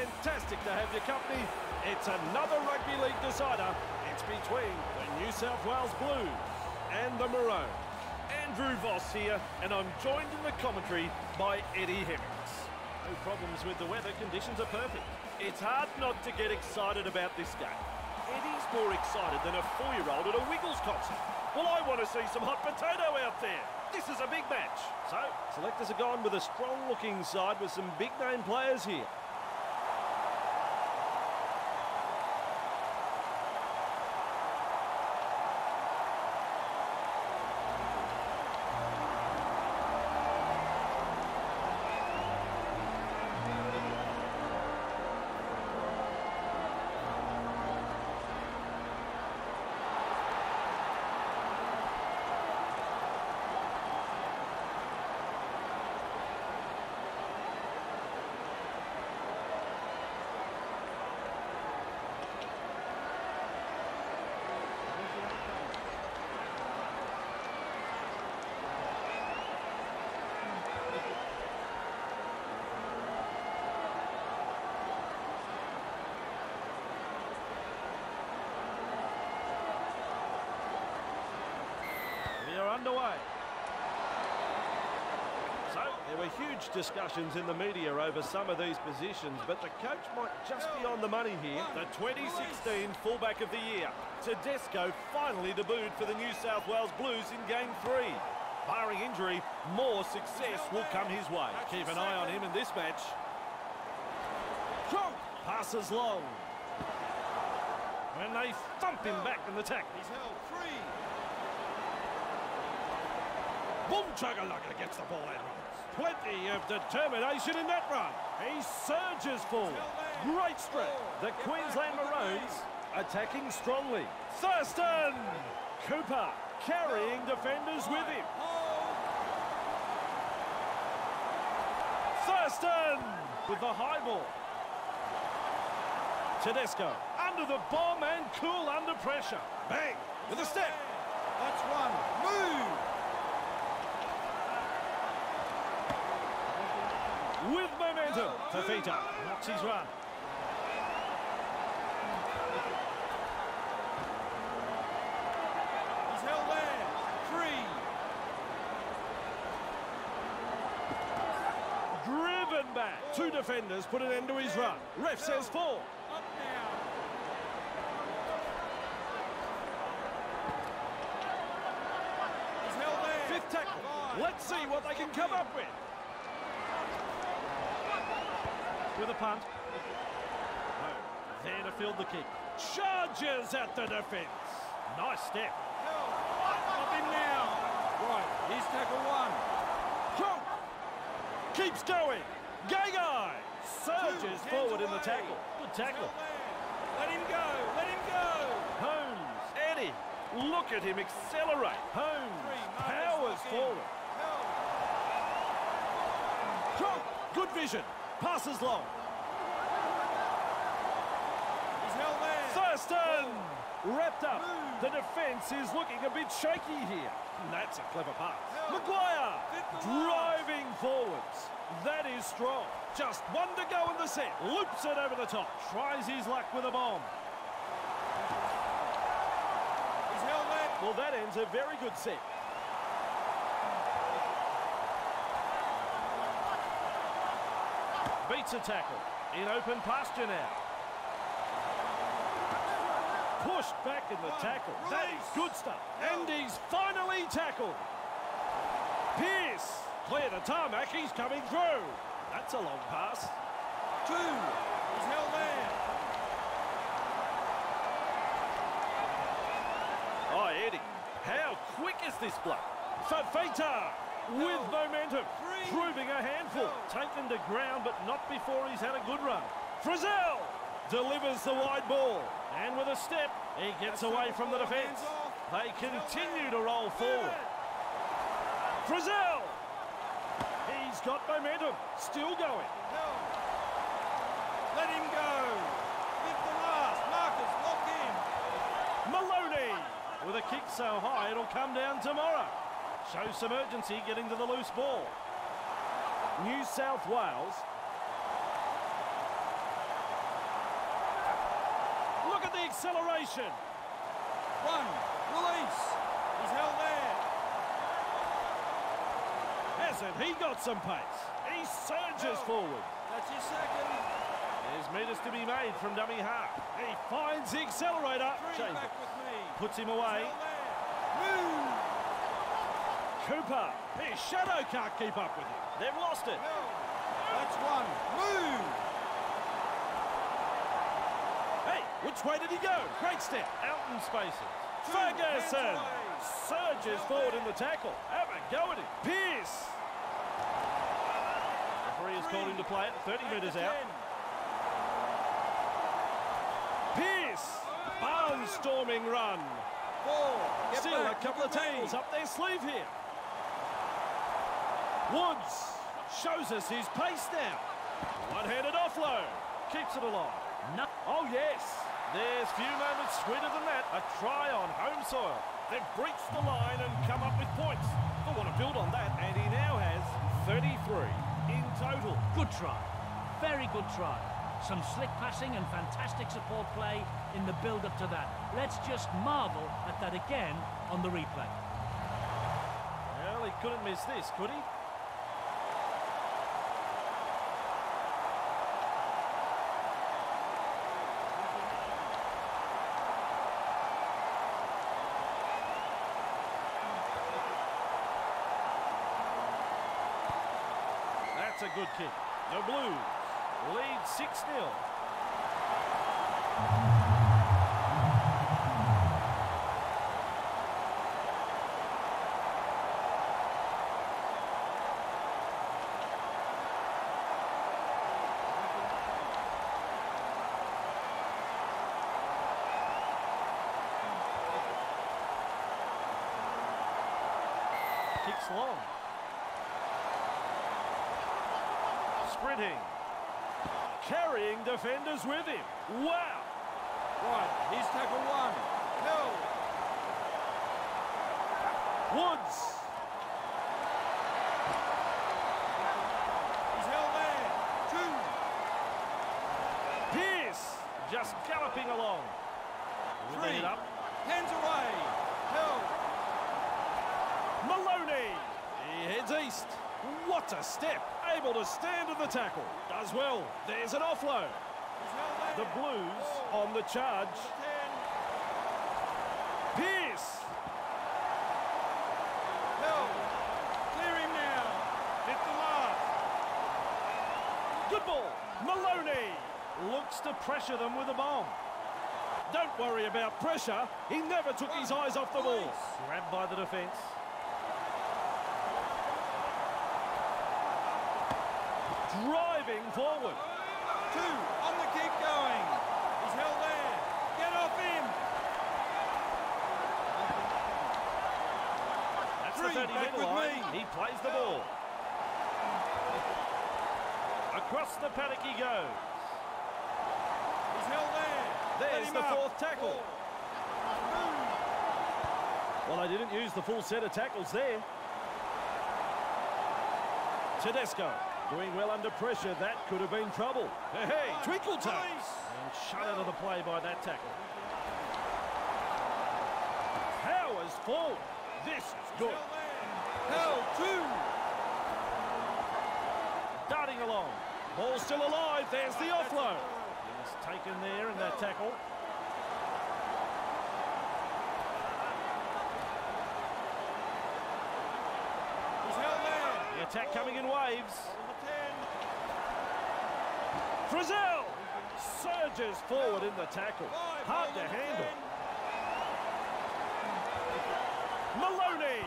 Fantastic to have your company. It's another Rugby League decider. It's between the New South Wales Blues and the Maroons. Andrew Voss here, and I'm joined in the commentary by Eddie Hemmings. No problems with the weather, conditions are perfect. It's hard not to get excited about this game. Eddie's more excited than a four-year-old at a Wiggles concert. Well, I want to see some hot potato out there. This is a big match. So, selectors have gone with a strong-looking side with some big-name players here. Huge discussions in the media over some of these positions, but the coach might just be on the money here. The 2016 fullback of the year, Tedesco, finally debuted for the New South Wales Blues in Game 3. Barring injury, more success will come his way. Keep an eye on him in this match. Passes long. And they thump him back in the tackle. He's held free. Boom chugga gets the ball out. Plenty of determination in that run. He surges forward. Great strength. The Queensland Maroons attacking strongly. Thurston! Cooper carrying defenders with him. Thurston with the high ball. Tedesco under the bomb and cool under pressure. Bang! With a step. That's one. Move. With momentum. Fifita knocks his run. He's held there. Free. Driven back. Two defenders put an end to his run. Ref says four. Up now. He's held there. Fifth tackle. Let's see what they can come up with. With a punt. There to field the kick. Charges at the defence. Nice step. Up him now. Right. Here's tackle one. Keeps going. Gagai surges Two, forward hands in the tackle. Good tackle. Let him go. Let him go. Holmes. Eddie. Look at him accelerate. Holmes Three, powers forward. Good vision. Passes long. He's held there. Thurston! Wrapped up. Move. The defence is looking a bit shaky here. That's a clever pass. Help. McGuire driving forwards. That is strong. Just one to go in the set. Loops it over the top. Tries his luck with a bomb. He's held there. Well, that ends a very good set. Beats a tackle. In open pasture now. Pushed back in the tackle. That is good stuff. And he's finally tackled. Pearce. Clear the tarmac. He's coming through. That's a long pass. Two. He's held there. Oh, Eddie. How quick is this bloke? Fifita with momentum. Proving a handful. Taken to ground, but not before he's had a good run. Frizell delivers the wide ball. And with a step, he gets away from the defence. They continue to roll forward. Frizell! He's got momentum. Still going. Let him go. Fifth and last. Marcus, lock in. Maloney with a kick so high it'll come down tomorrow. Shows some urgency getting to the loose ball. New South Wales. Look at the acceleration. One, release. He's held there. Hasn't he got some pace? He surges forward. That's his second. There's metres to be made from dummy half. He finds the accelerator. Puts him away. Move. Cooper. His shadow can't keep up with him. They've lost it. Held. That's one. Move. Hey, which way did he go? Great step. Out in spaces. Two, Ferguson hands surges Held forward there. in the tackle. Have a go at him. Pearce. Referee has called him to play it. 30 metres out. 10. Pearce. Barnstorming run. Four. Still a couple of Look tackles up their sleeve here. Woods shows us his pace now. One-handed offload. Keeps it alive. No. Oh, yes. There's few moments sweeter than that. A try on home soil. They've breached the line and come up with points. They'll want to build on that, and he now has 33 in total. Good try. Very good try. Some slick passing and fantastic support play in the build-up to that. Let's just marvel at that again on the replay. Well, he couldn't miss this, could he? That's a good kick. The Blues lead 6-0. Kicks long. Sprinting. Carrying defenders with him. Wow. Right. He's tackle one. Held. Woods. He's held there. Two. Pearce. Just galloping along. Three. it up. Hands away. Held. Maloney. He heads east. What a step. Able to stand in the tackle. Does well. There's an offload. The Blues on the charge. Pearce. Held. Clear him now. Fifth and last. Good ball. Maloney looks to pressure them with a bomb. Don't worry about pressure. He never took his eyes off the ball. Grabbed by the defence. Driving forward. Two. On the keep going. He's held there. Get off him. That's Three, the 30 metre line. me. He plays the ball. Across the paddock he goes. He's held there. There's the up. fourth tackle. Four. Well, they didn't use the full set of tackles there. Tedesco doing well under pressure. That could have been trouble. Hey, hey twinkle toes. And shut out of the play by that tackle. Powers forward. This is good. Held. Two. Darting along. Ball still alive. There's the offload. He's taken there in that tackle. He's held there. The attack coming in waves. Frizell surges forward in the tackle. Hard to handle. Maloney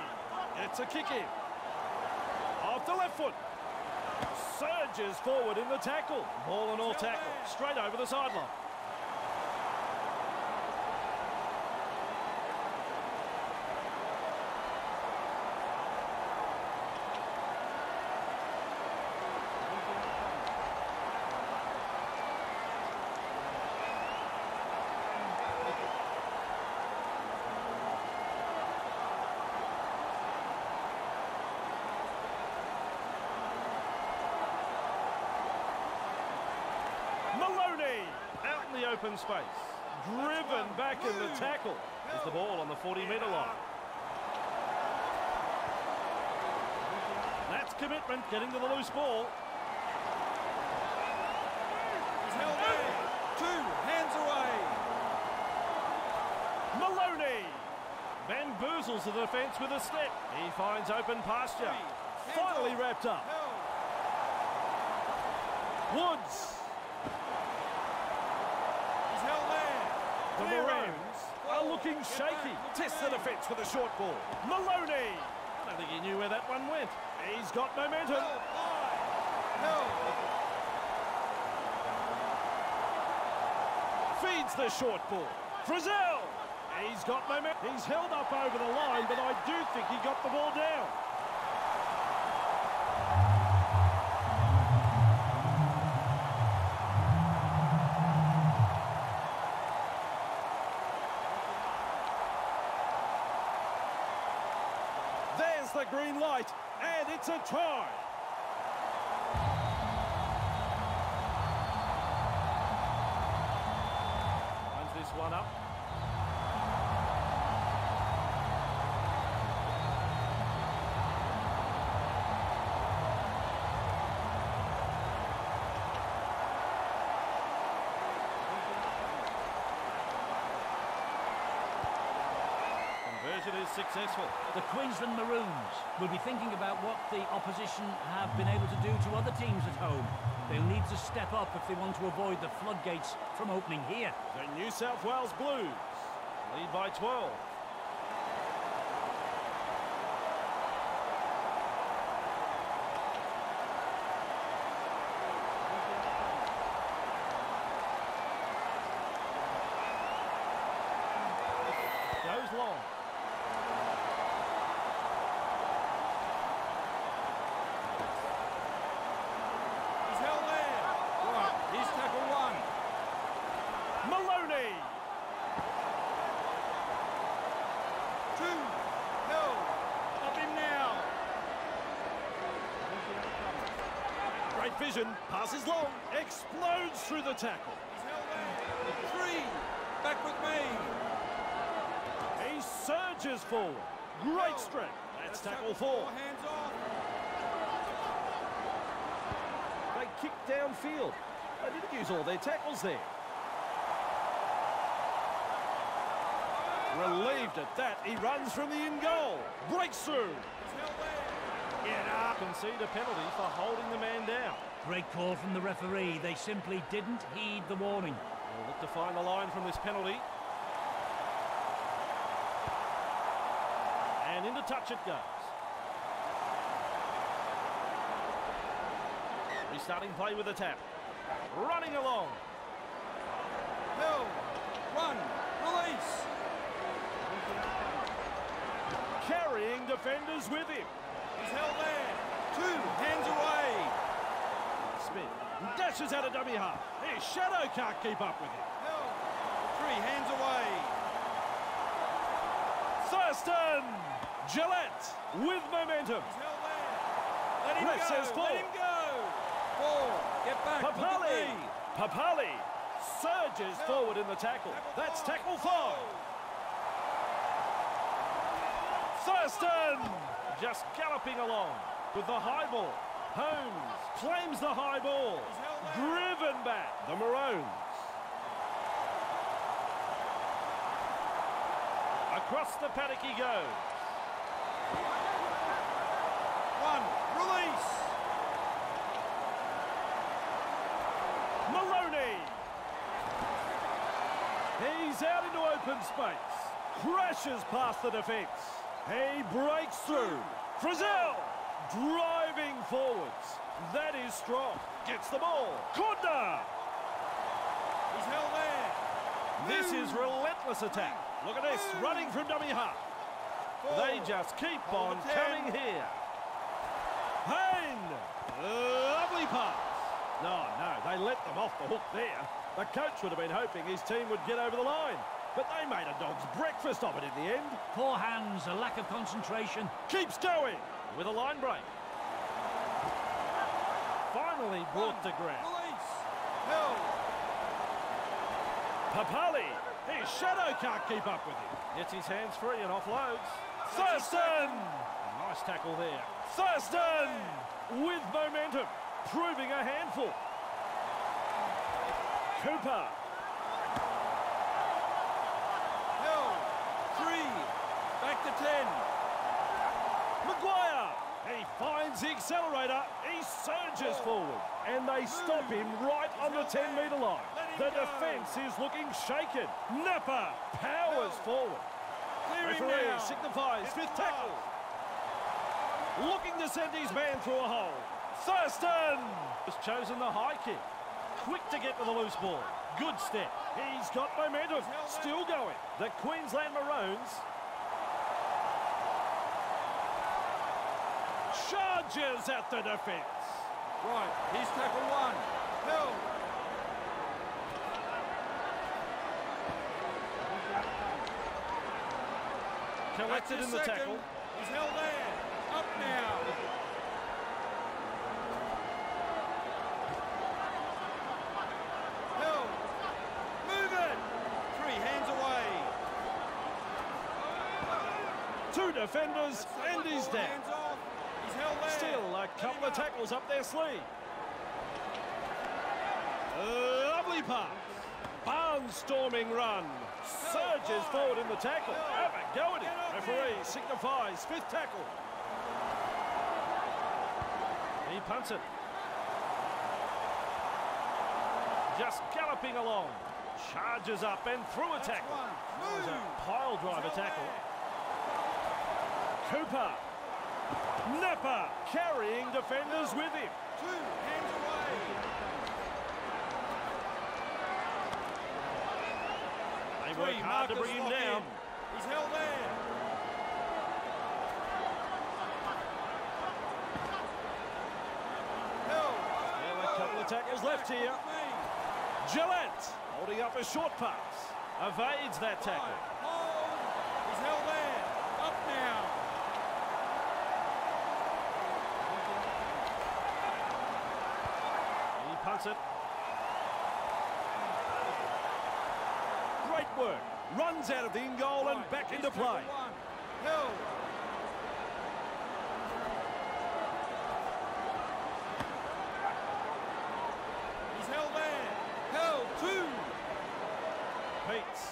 It's a kick in. Off the left foot. Surges forward in the tackle. Ball and all tackle. Straight over the sideline. Maloney out in the open space. driven back in the tackle. Is the ball on the 40-metre line. That's commitment, getting to the loose ball. He's held there. Two, hands away. Maloney bamboozles the defence with a step. He finds open pasture. Finally wrapped up. Woods. He's held there. The Clear Maroons Goal. are looking shaky. back, Test the defence with a short ball. Maloney. I don't think he knew where that one went. He's got momentum. Held high. Held. Feeds the short ball. Frizell. He's got momentum. He's held up over the line, but I do think he got the ball down. The green light, and it's a try. Lines this one up. Conversion is successful. The Queensland Maroons will be thinking about what the opposition have been able to do to other teams at home. They'll need to step up if they want to avoid the floodgates from opening here. The New South Wales Blues lead by 12. Goes long. He's held there. Right. He's tackle one. Maloney. Two. Held. Up him now. Great. Passes long. Explodes through the tackle. He's held there. Three. Back with me. He surges forward. Great strength. That's tackle four. Hands off. They kicked downfield. They didn't use all their tackles there. Relieved at that, he runs from the in goal. Breaks through. Get up. Concede a penalty for holding the man down. Great call from the referee. They simply didn't heed the warning. We'll look to find the line from this penalty. And into touch it goes. Restarting play with a tap. Running along. Held. Run. Release. Carrying defenders with him. He's held there. Two. Hands away. Dashes out of dummy half. His shadow can't keep up with him. Three. Hands away. Thurston! Gillett with momentum. Let him Ref go. says four. Let him go. Four. Get back. Papali! Papali surges forward in the tackle. That's tackle five. Thurston just galloping along with the high ball. Holmes claims the high ball. Driven back. The Maroons. Across the paddock he goes. One. Release. Maloney. He's out into open space. Crashes past the defence. He breaks through. Frizell driving forwards. That is strong. Gets the ball. Corner. He's held there. This is relentless attack. Look at this. Running from dummy half. Four. They just keep Hold on the coming here. Hayne. Lovely pass. No, no, they let them off the hook there. The coach would have been hoping his team would get over the line. But they made a dog's breakfast of it in the end. Poor hands, a lack of concentration. Keeps going with a line break. Finally brought to ground. Papali. His shadow can't keep up with him. Gets his hands free and offloads. Thurston! Nice tackle there. Thurston! With momentum. Proving a handful. Cooper. Hill. Three. Back to ten. McGuire. He finds the accelerator. He surges forward. And they stop him right on the 10 metre line. The defence is looking shaken. Napa powers forward. Referee signifies fifth tackle. Looking to send his man through a hole. Thurston has chosen the high kick. Quick to get to the loose ball. Good step. He's got momentum. Still going. The Queensland Maroons charges at the defence. Right, here's tackle one. Hill. Collected in the his tackle. He's held there. Up now. Hill. Move it. Three hands away. Two defenders and he's down. Hands off. He's held there. Still a couple of tackles up their sleeve. Lovely pass. Barnstorming run. Surges forward in the tackle. Have a go at it. Referee signifies fifth tackle. He punts it. Just galloping along. Charges up and through a tackle. It was a pile driver tackle. Cooper. Napa carrying defenders with him. Two hands away. They work Three, hard to bring him down. in. He's held there. Still a couple of tackles left here. Gillett holding up a short pass. Evades that tackle. Right, hold. He's held there. Up now. It. Great work. Runs out of the in goal and back into play. Hill. He's held there. Hill, two. Peats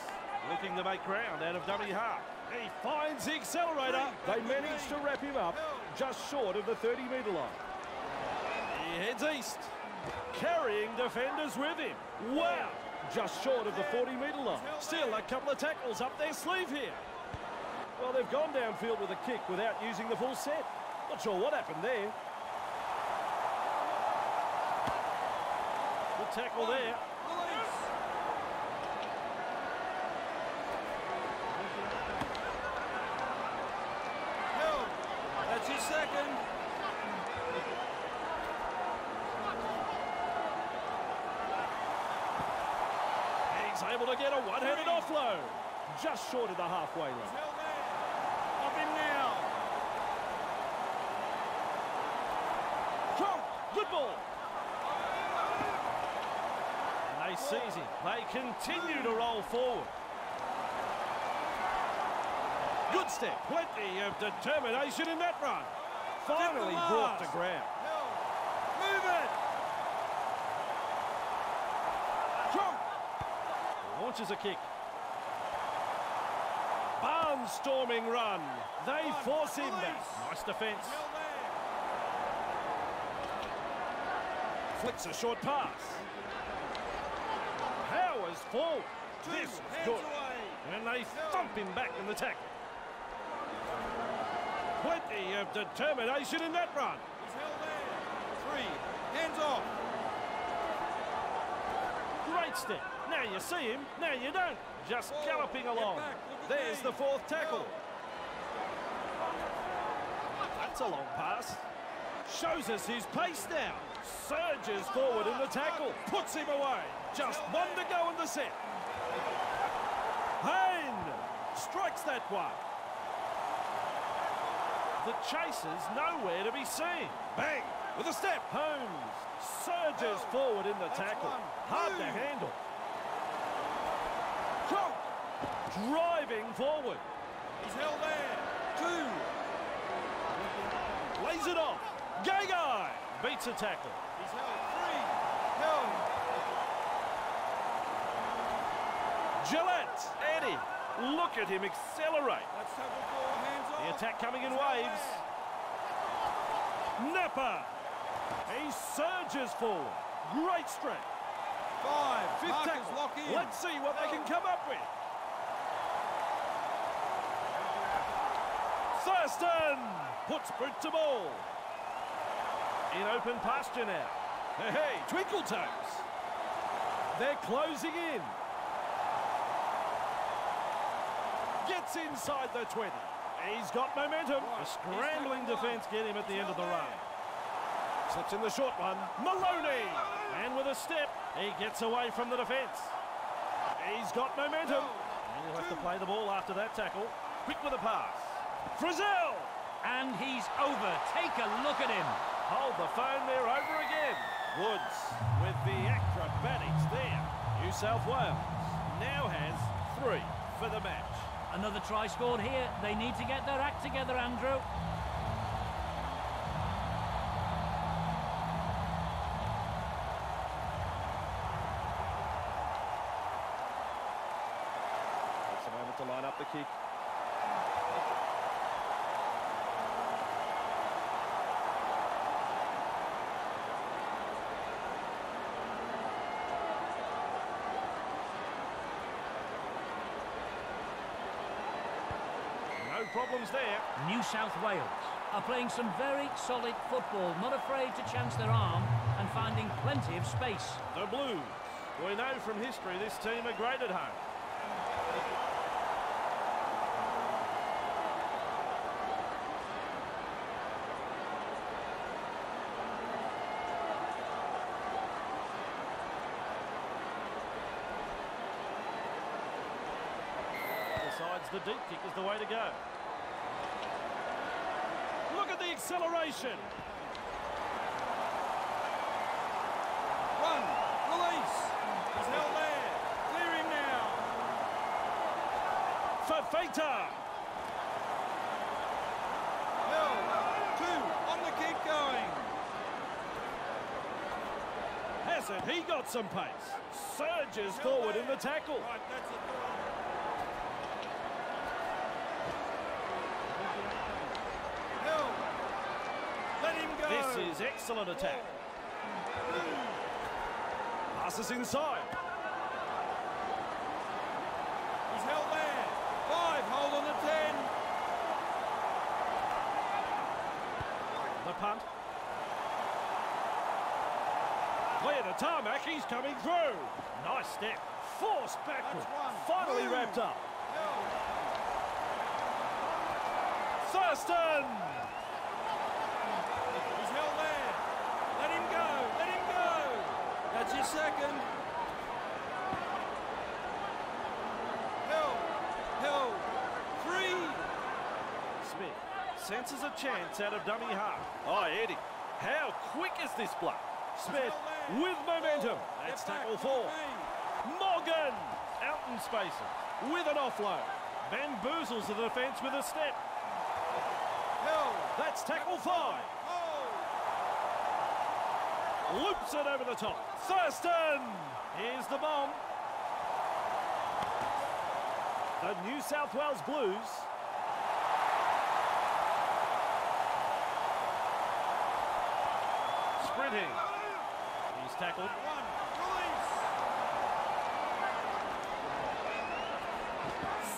looking to make ground out of dummy half. He finds the accelerator. They manage to wrap him up just short of the 30 metre line. He heads east, carrying defenders with him. Wow! Just short of the 40 metre line. Still a couple of tackles up their sleeve here. Well, they've gone downfield with a kick without using the full set. Not sure what happened there. Good tackle there. Release. Hill. That's his second. He's able to get a one-handed offload. Just short of the halfway line. Up him now. Trump, good ball. And they seize it. They continue to roll forward. Good step. Plenty of determination in that run. Finally brought to ground. Hill. Move it. Trump launches a kick. Barnstorming run. They One, force him back. Nice defence. Flicks a short pass. Powers forward. Two This is good. away. And they thump him back in the tackle. Plenty of determination in that run. He's held there. Three. Hands off. Great step. Now you see him, now you don't. Just Ball. galloping along. back. There's me. the fourth tackle. That's a long pass. Shows us his pace now. Surges forward in the tackle. Puts him away. Just one to go in the set. Hayne strikes that one. The chaser's nowhere to be seen. Bang! With a step. Holmes surges oh, forward in the That's tackle. Hard to handle. Driving forward. He's held there. Two. Lays it off. Gagai beats a tackle. He's held. Three. Held. Gillett, Eddie, look at him accelerate. That's tackle four. Hands off. The attack coming in waves. Napa, he surges forward. Great strength. Five. Fifth Markers tackle. lock in. Let's see what they can come up with. Thurston puts Brent to ball. In open pasture now. Hey, hey, Twinkle Toes. They're closing in. Gets inside the 20. He's got momentum. A scrambling defence get him at the end of the run. Slips in the short one. Maloney. And with a step, he gets away from the defence. He's got momentum. And he'll have to play the ball after that tackle. Quick with a pass. Frizell. And he's over. Take a look at him. Hold the phone there over again. Woods with the acrobatics there. New South Wales now has three for the match. Another try scored here. They need to get their act together, Andrew. Takes a moment to line up the kick. Problems there. New South Wales are playing some very solid football, not afraid to chance their arm and finding plenty of space. The Blues. We know from history this team are great at home. The deep kick is the way to go. The acceleration. One. Release. He's held there. Clear him now. Fifita. Held. Two. On the kick going. Hasn't he got some pace? Surges forward in the tackle. Right, that's it. Held. Let him excellent attack. Passes inside. He's held there. Five. Hold on the ten. The punt. Clear the tarmac, he's coming through. Nice step. Forced backward. Finally Move. wrapped up. Thurston! He's held there. Let him go. Let him go. Your second. Held. Held. Three. Smith senses a chance out of dummy half. Oh, Eddie, how quick is this bloke? Smith with momentum. That's tackle four. Morgan out in spaces with an offload. Bamboozles the defence with a step. Held. That's tackle five. Loops it over the top. Thurston! Here's the bomb. The New South Wales Blues. Sprinting. He's tackled.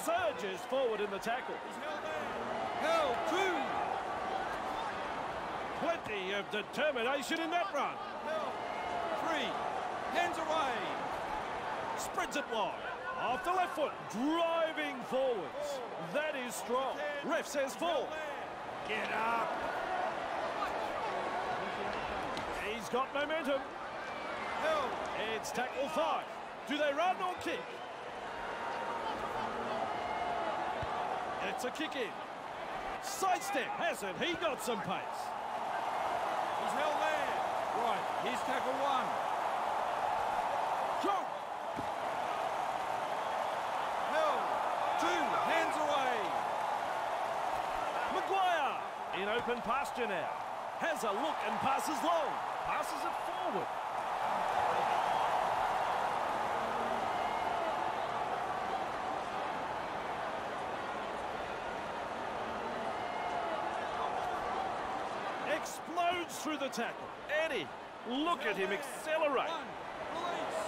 Surges forward in the tackle. Plenty of determination in that run. Three. Hands away. Spreads it wide. Off the left foot. Driving forwards. That is strong. Ref says four. Get up. He's got momentum. It's tackle five. Do they run or kick? It's a kick in. Sidestep, hasn't he got some pace? He's tackle one. Jump. Held. Two. Hands away. McGuire. In open pasture now. Has a look and passes long. Passes it forward. explodes through the tackle. Eddie look at him accelerate. One. Release.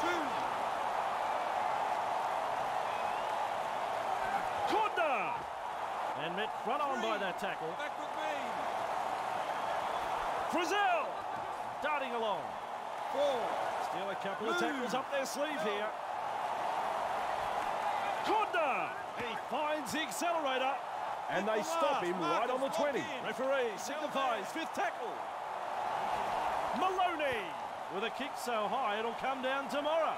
Two. Corner! And met front on by that tackle. Back with me. Frizell! Darting along. Four. Still a couple of tackles up their sleeve here. Corner! He finds the accelerator. And they the stop him right on the 20. in. Referee signifies fifth tackle. Maloney with a kick so high it'll come down tomorrow.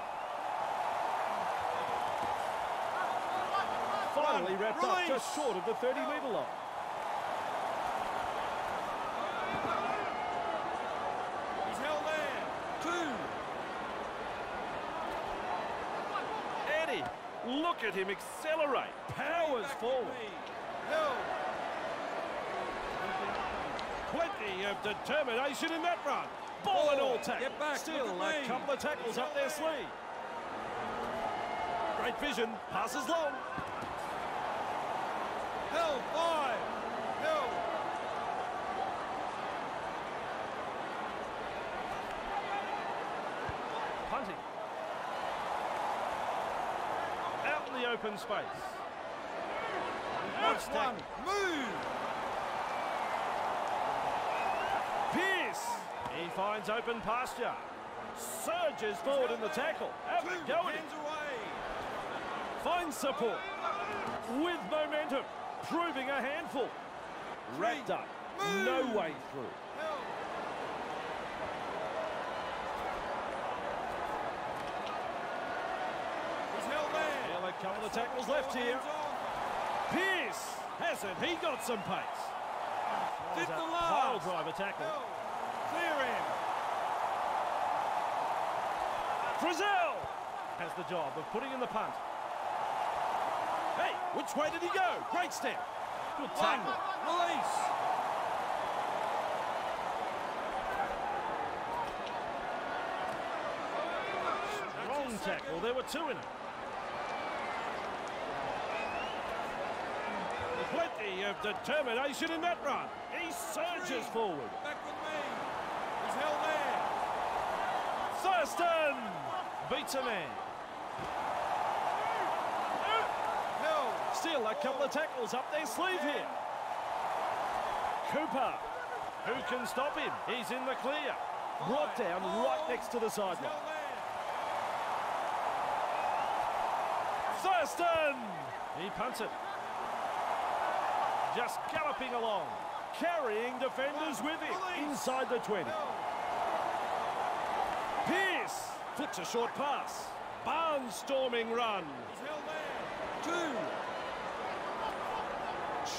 Finally wrapped up just short of the 30 metre line. He's held there. Two. Eddie, look at him accelerate. Powers forward. Plenty of determination in that run. Ball and all tackle. Get back, Still a me. couple of tackles up their sleeve. Great vision. Passes long. Held. Five. Held. Punting. Out in the open space. Nice one. Move. Pearce. He finds open pasture. Surges forward in the tackle. Have Two. a go at him. Hands away. Finds support. With momentum. Proving a handful. Wrapped up. No way through. Held. He's held there. Still a couple of tackles left here. Pearce hasn't he got some pace? Did the pile last. driver tackle. Clear him. Frizell has the job of putting in the punt. Hey, which way did he go? Great step. Good tackle. Release. Strong tackle. There were two in it. Plenty of determination in that run. He surges forward. Back with me. He's held there. Thurston beats a man. Still a couple of tackles up their sleeve here. Cooper. Who can stop him? He's in the clear. Brought down right oh. next to the sideline. Thurston! He punts it. Just galloping along. Carrying defenders with him. Inside the 20. Held. Pearce flicks a short pass. Barnstorming run. Two.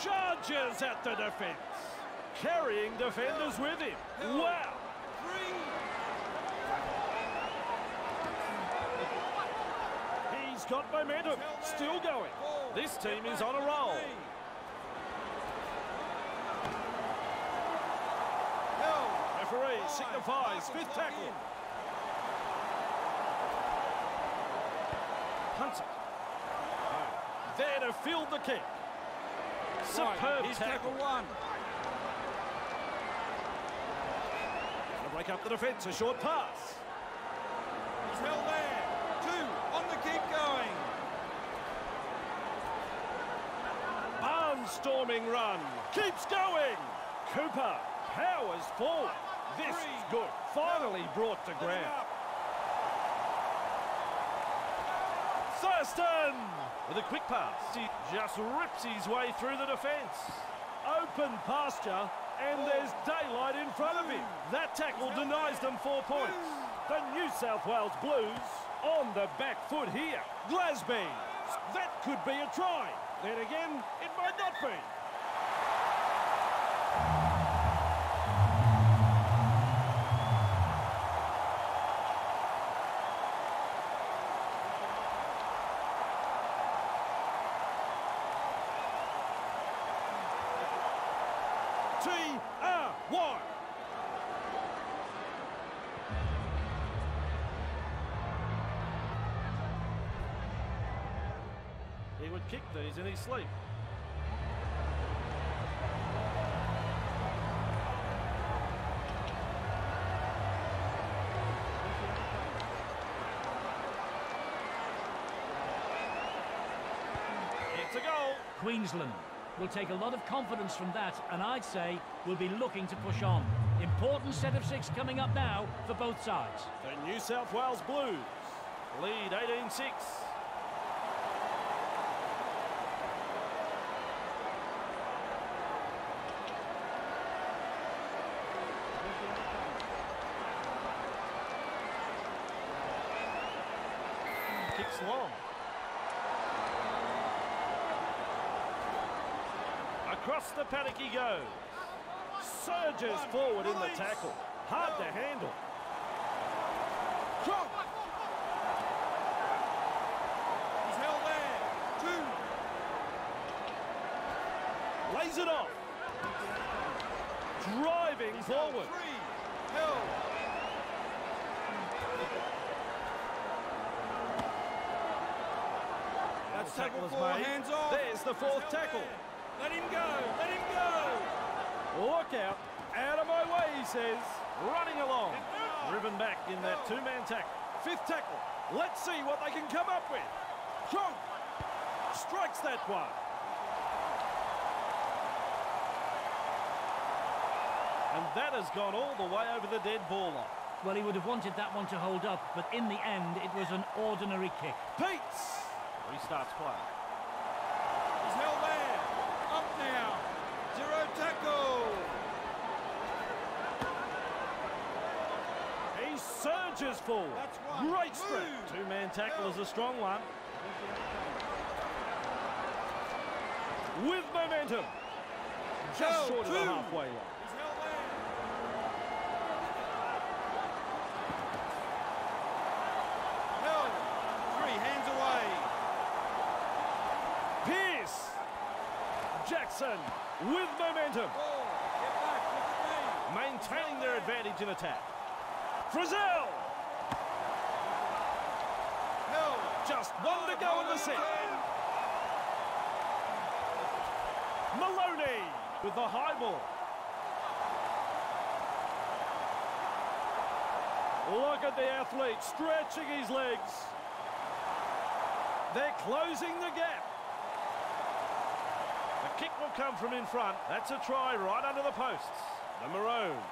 Charges at the defence. Carrying defenders with him. Wow. He's got momentum. Still going. This team is on a roll. me. Held. Five. signifies fifth tackle. Hunter. There to field the kick. Superb Right, tackle. tackle one. To break up the defence, a short pass. He's held there. Two. On the keep going. Barnstorming run. Keeps going. Cooper powers forward. This is good. Finally brought to ground. Thurston with a quick pass. He just rips his way through the defence. Open pasture, and there's daylight in front of him. That tackle denies them four points. The New South Wales Blues on the back foot here. Glasby, that could be a try. Then again, it might not be. Kick these in his sleep. It's a goal. Queensland will take a lot of confidence from that, and I'd say will be looking to push on. Important set of six coming up now for both sides. The New South Wales Blues lead 18-6. Kicks long. Across the paddock he goes. Surges forward in the tackle. Hard to handle. He's held there. Two. Lays it off. Driving forward. three. Held. That's Tackle tackle is four, made. hands off. There's the fourth held tackle. there. Let him go. Let him go. Look out. Out of my way, he says. Running along. Driven back in that two-man tackle. Fifth tackle. Let's see what they can come up with. Cronk. Strikes that one. And that has gone all the way over the dead ball line. Well, he would have wanted that one to hold up, but in the end, it was an ordinary kick. Peats restarts play. He's held there. Up now. Zero tackle. He surges forward. Great. Move. Two-man tackle is a strong one. With momentum. Just short of the halfway line. He's held there. Held. Three hands away. Pearce. Jackson with momentum. Maintaining their advantage in attack. Frizell. Held. Just one to go in the set. Maloney with the high ball. Look at the athlete stretching his legs. They're closing the gap. Kick will come from in front. That's a try right under the posts. The Maroons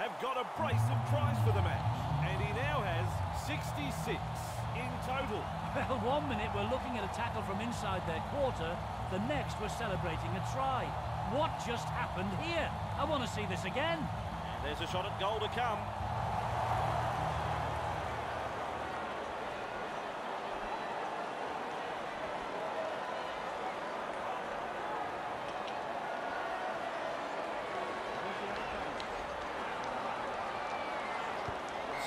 have got a brace of tries for the match. And he now has 66 in total. Well, one minute we're looking at a tackle from inside their quarter, the next we're celebrating a try. What just happened here? I want to see this again. And there's a shot at goal to come.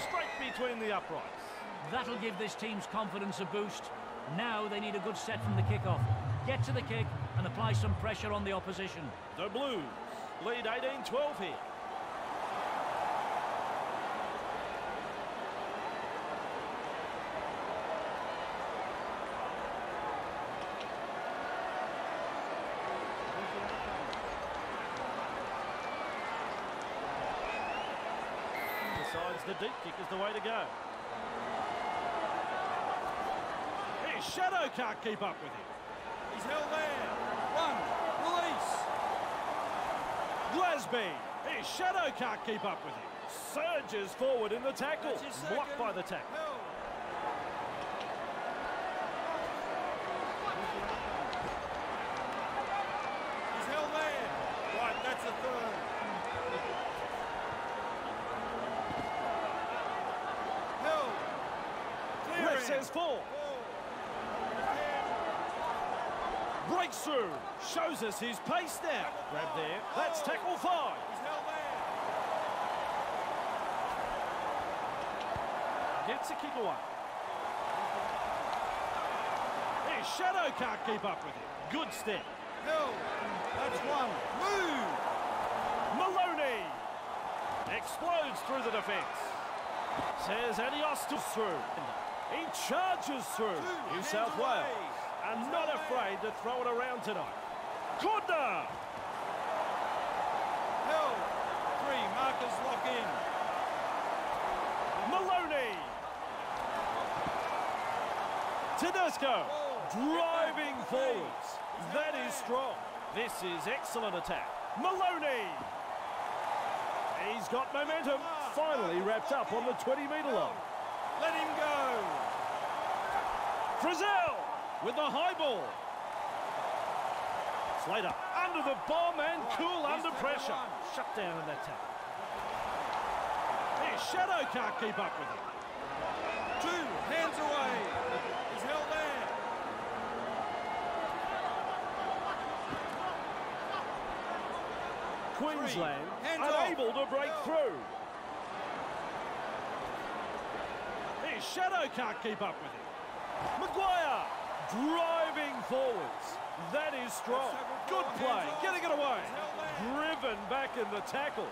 Straight between the uprights. That'll give this team's confidence a boost. Now they need a good set from the kickoff. Get to the kick and apply some pressure on the opposition. The Blues lead 18-12 here. Decides the deep kick is the way to go. His shadow can't keep up with him. He's held there. One. Release. Glasby, his shadow can't keep up with him. Surges forward in the tackle. Blocked by the tackle. Held. He's held there. Right, that's a third. Held. Clearing. Ref says four. Four. Breaks through. Shows us his pace now. Grab there. That's tackle five. He's held there. Gets a kick away. His shadow can't keep up with him. Good step. Held. That's one. Move. Maloney. Explodes through the defence. Says Adios to through. He charges through. Two New South away. Wales Hands not afraid to throw it around tonight. Corner! Held. Three markers lock in. Maloney! Tedesco! Driving forwards. That is strong. This is excellent attack. Maloney! He's got momentum. Ah, Finally ah, wrapped up on the ah, 20 metre line. Let him go. Frizell with the high ball. Slater under the bomb and cool he's under pressure. one. Shut down in that tackle. His shadow can't keep up with him. Two hands away. He's held there. Queensland unable off. to break through. His shadow can't keep up with him. McGuire driving forwards. That is strong. Good play, getting it away. Driven back in the tackle.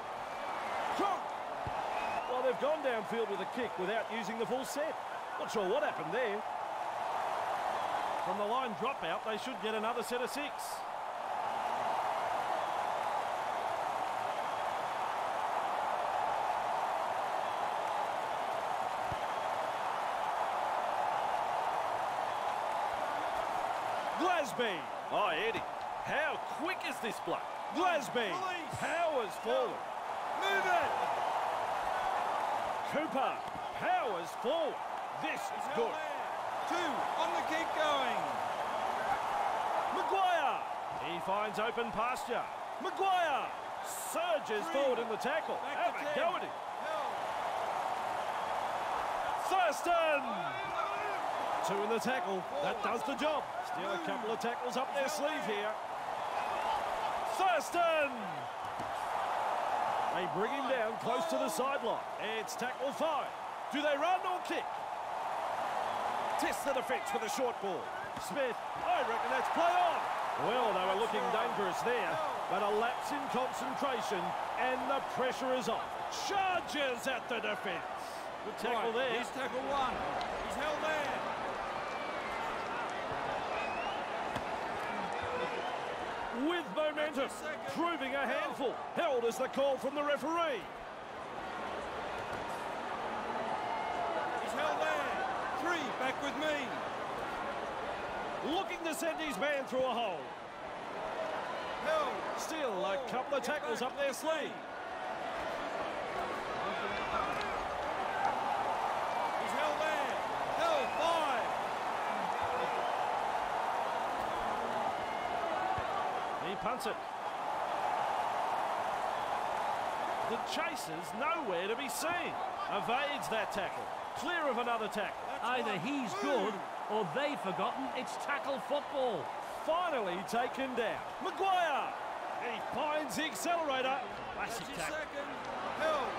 Well, they've gone downfield with a kick without using the full set. Not sure what happened there. From the line dropout, they should get another set of six. Glasby. Oh, Eddie. How quick is this block? Glasby Release. powers forward. Move it. Cooper powers forward. This is good. Two on the keep going. McGuire. He finds open pasture. McGuire surges Three. forward in the tackle. Back Have a go at him. Thurston. Two in the tackle. That does the job. Still a couple of tackles up their sleeve here. Thurston. They bring him down close to the sideline. It's tackle five. Do they run or kick? Test the defence with a short ball. Smith, I reckon that's play on. Well, they were looking dangerous there, but a lapse in concentration and the pressure is off. Charges at the defence. Good tackle Right, there. He's tackle one. He's held there. with momentum, That's a second. proving a handful. Held as the call from the referee. He's held there. Three back with me. Looking to send his man through a hole. Held. Still a oh, couple of tackles up their sleeve. He's held there. Held five. He punts it. The chaser's nowhere to be seen. Evades that tackle. Clear of another tackle. That's Either one. he's good or they've forgotten it's tackle football. Finally taken down. McGuire. He finds the accelerator. Classic tackle. second. Held.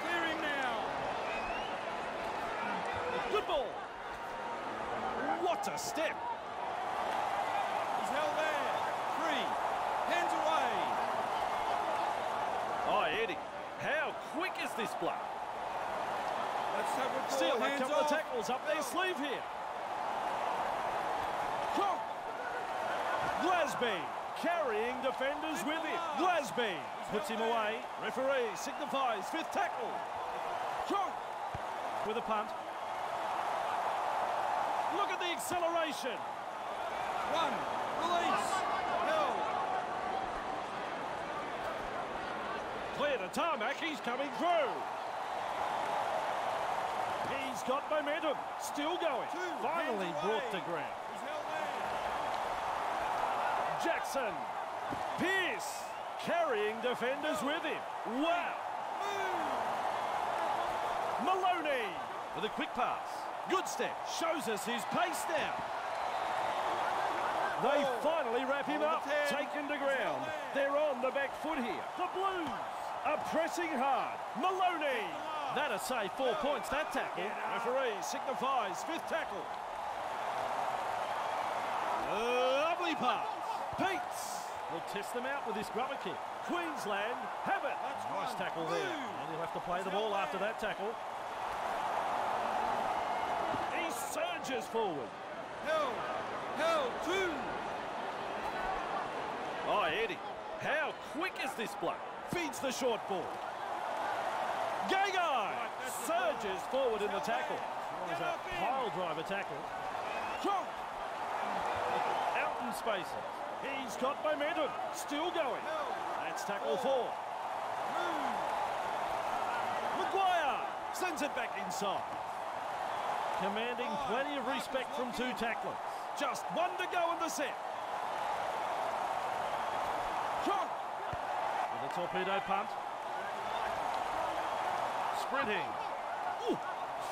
Clear him now. Good ball. What a step. He's held there. Three. Hands away. Oh, Eddie. How quick is this bloke? That's tackle four. Still a couple off. of tackles up their sleeve here. Glasby carrying defenders with him. Glasby puts him away. Referee signifies fifth tackle. With a punt. Look at the acceleration. One. Release. Held. Clear to tarmac. He's coming through. He's got momentum. Still going. Two Finally brought away. to ground. He's held there. Jackson. Pearce carrying defenders with him. Wow. Move. Maloney with a quick pass. Good step. Shows us his pace now. They Oh. finally wrap him up. the 10. Taken to ground. They're on the back foot here. The Blues are pressing hard. Maloney. That'll save four points, that tackle. Referee signifies fifth tackle. Lovely pass. Peats will test them out with this grubber kick. Queensland have it. That's nice one. tackle there. And he'll have to play the ball after that tackle. He surges forward. Held. Held. Two. Oh, Eddie, how quick is this bloke? Feeds the short ball. Gagai surges forward in the tackle. That was a pile driver tackle. Cronk. Out in spaces. He's got momentum. Still going. That's tackle Four. McGuire sends it back inside. Commanding plenty of respect from two tacklers. Just one to go in the set. Cronk. With a torpedo punt. Sprinting. Ooh,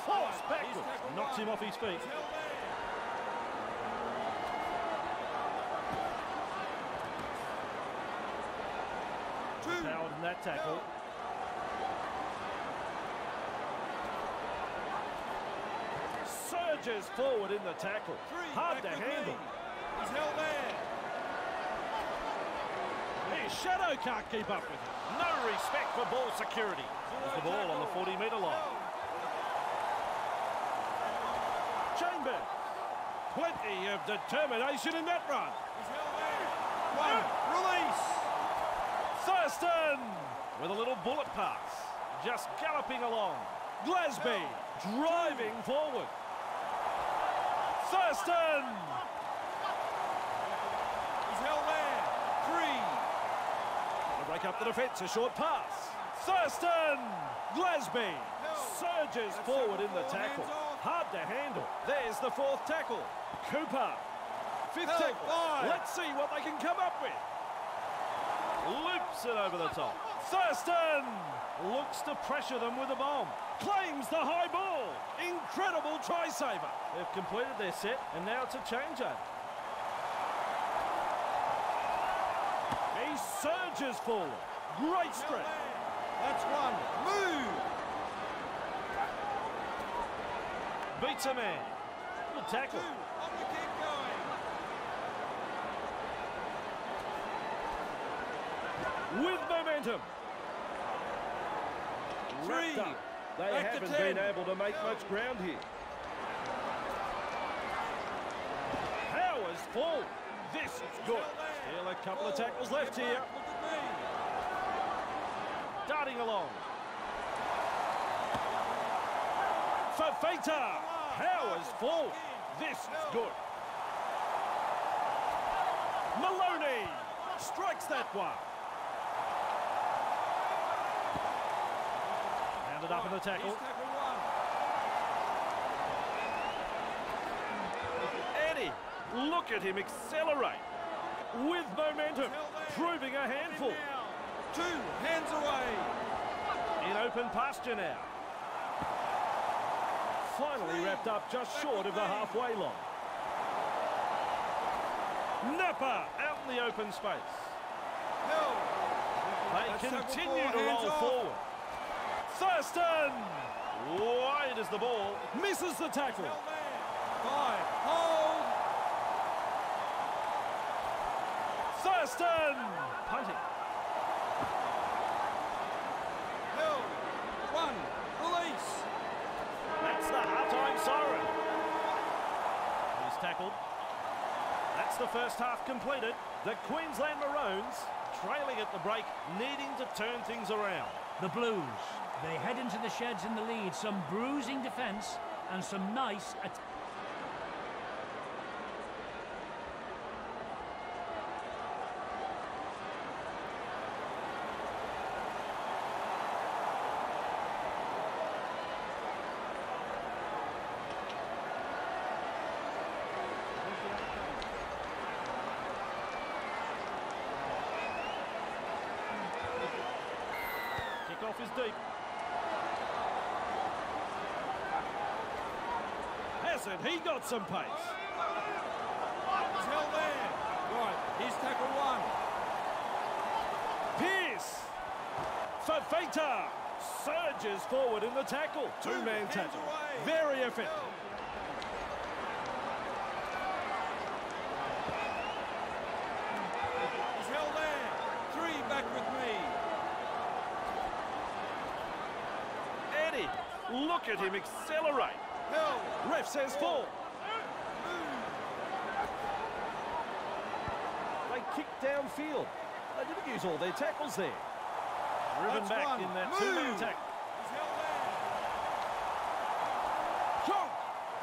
force backwards. Knocks him off his feet. He's held there. Two. Powered in that tackle. Surges forward in the tackle. Hard to handle. He's held there. His shadow can't keep up with him. No respect for ball security. There's the ball on the 40 metre line. Held. Chamber. Plenty of determination in that run. He's held there. One. Release. Thurston with a little bullet pass. Just galloping along. Glasby driving forward. Thurston. He's held there. Three. To break up the defence, a short pass. Thurston. Glasby surges forward in the tackle. Hard to handle. There's the fourth tackle. Cooper. Fifth tackle. Let's see what they can come up with. Loops it over the top. Thurston looks to pressure them with a bomb. Claims the high ball. Incredible try saver. They've completed their set and now it's a changeover. He surges forward. Great strength. That's one. Move. Beats a man. Good tackle. Two. Keep going. With momentum. Three. They Back haven't been able to make Go. much ground here. Powers full. This is good. Still a couple of tackles left here. back, Look at me. Darting along. Fifita. Powers full. This is good. Maloney strikes that one. Handed up in the tackle. He's tackle one. Eddie, look at him accelerate. With momentum, proving a handful. Two. Hands away. In open pasture now. Finally wrapped up just short of the halfway line. Napa out in the open space. They continue to roll forward. Thurston! Wide as the ball. Misses the tackle. Five. Hold. Thurston! Punting. Held. One. Release. That's the halftime siren. He's tackled. That's the first half completed. The Queensland Maroons trailing at the break, needing to turn things around. The Blues. They head into the sheds in the lead. Some bruising defence and some nice attack. got some pace. He's held there. Right, here's tackle one. Pearce. Fifita surges forward in the tackle. Two-man tackle. Away. Very effort. He's held there. Three back with me. Eddie, look at him accelerate. Ref says fall. They kicked downfield. They didn't use all their tackles there. Driven That's back one. in that two-man tackle. He's held there. Cronk!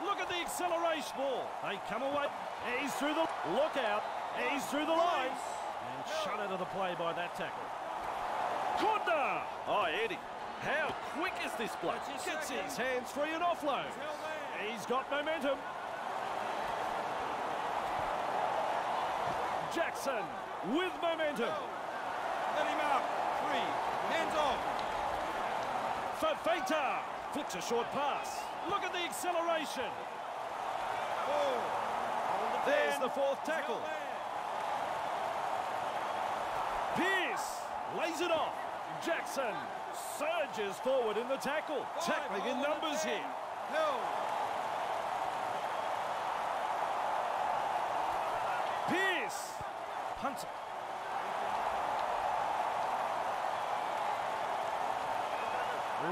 Look at the acceleration ball. They come away. He's through the... Look out. He's through the line. And shut out of the play by that tackle. Corner! Oh, Eddie. How quick is this bloke? Gets his hands free and offload. He's held there. He's got momentum. Jackson with momentum. Let him up. Three. Hands off. Fifita flicks a short pass. Look at the acceleration. Oh. Hold There's the fourth tackle. Pearce lays it off. Jackson surges forward in the tackle. Five. Tackling in numbers here. Held. Pearce it.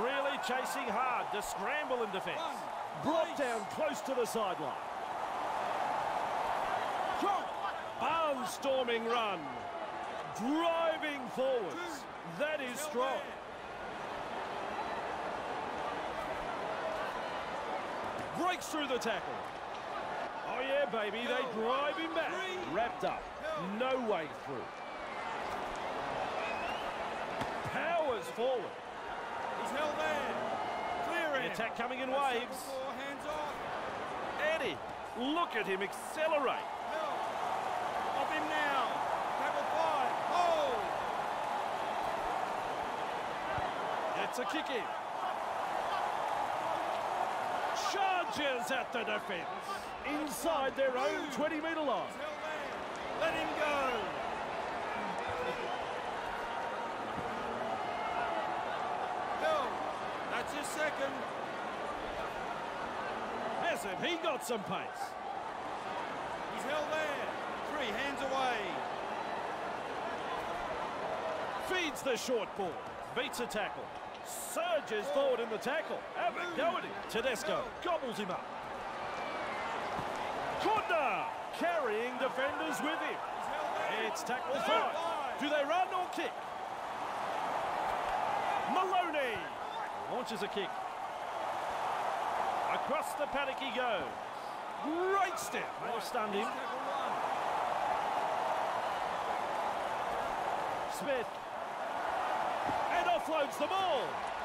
Really chasing hard to scramble in defence. Brought down close to the sideline. Barnstorming run. Driving forwards. That is strong. Breaks through the tackle. Oh yeah, baby, they drive him back. Wrapped up, no way through. Powers forward. He's held there. Clear The attack coming in waves. Hands off. Eddie, look at him accelerate. Off him now. Tackle five. Hold. It's a kick in. Charges at the defence. Inside their own 20 metre line. He's held there. Let him go. That's his second. Hasn't he got some pace? He's held there. Three hands away. Feeds the short ball. Beats a tackle. Surges forward in the tackle. Have a go at him. Tedesco gobbles him up. Corner! Carrying defenders with him. He's held there. It's tackle five. Do they run or kick? Maloney launches a kick. Across the paddock he goes. Great step. Stunned him. Smith. And offloads the ball.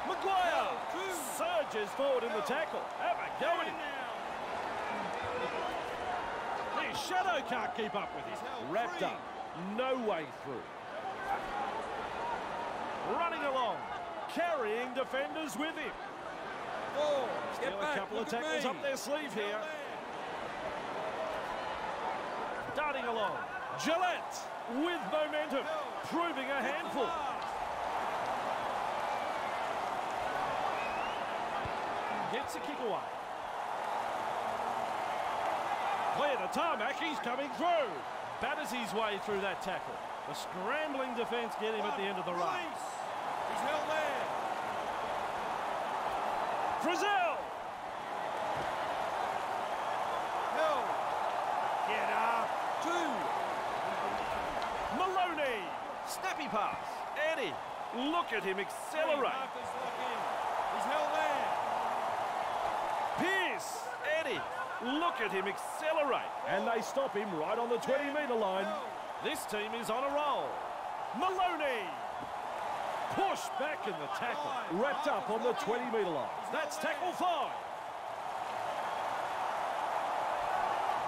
McGuire Two. surges forward in the tackle. Have a go at him. Now. His shadow can't keep up with him. Wrapped up. No way through. Running along. Carrying defenders with him. Still a couple of tackles up their sleeve here. Darting along. Gillett with momentum. Proving a handful. last. Gets a kick away. Clear the tarmac, he's coming through. Batters his way through that tackle. The scrambling defence get him at the end of the run. He's held there. Frizell! Held. Get up. Two. Maloney! Snappy pass. Eddie, look at him accelerate. Marcus lock in. He's held there. Pearce! Eddie, look at him accelerate. And they stop him right on the 20 metre line. This team is on a roll. Maloney! Pushed back in the tackle. Wrapped up on the 20 metre line. That's tackle five.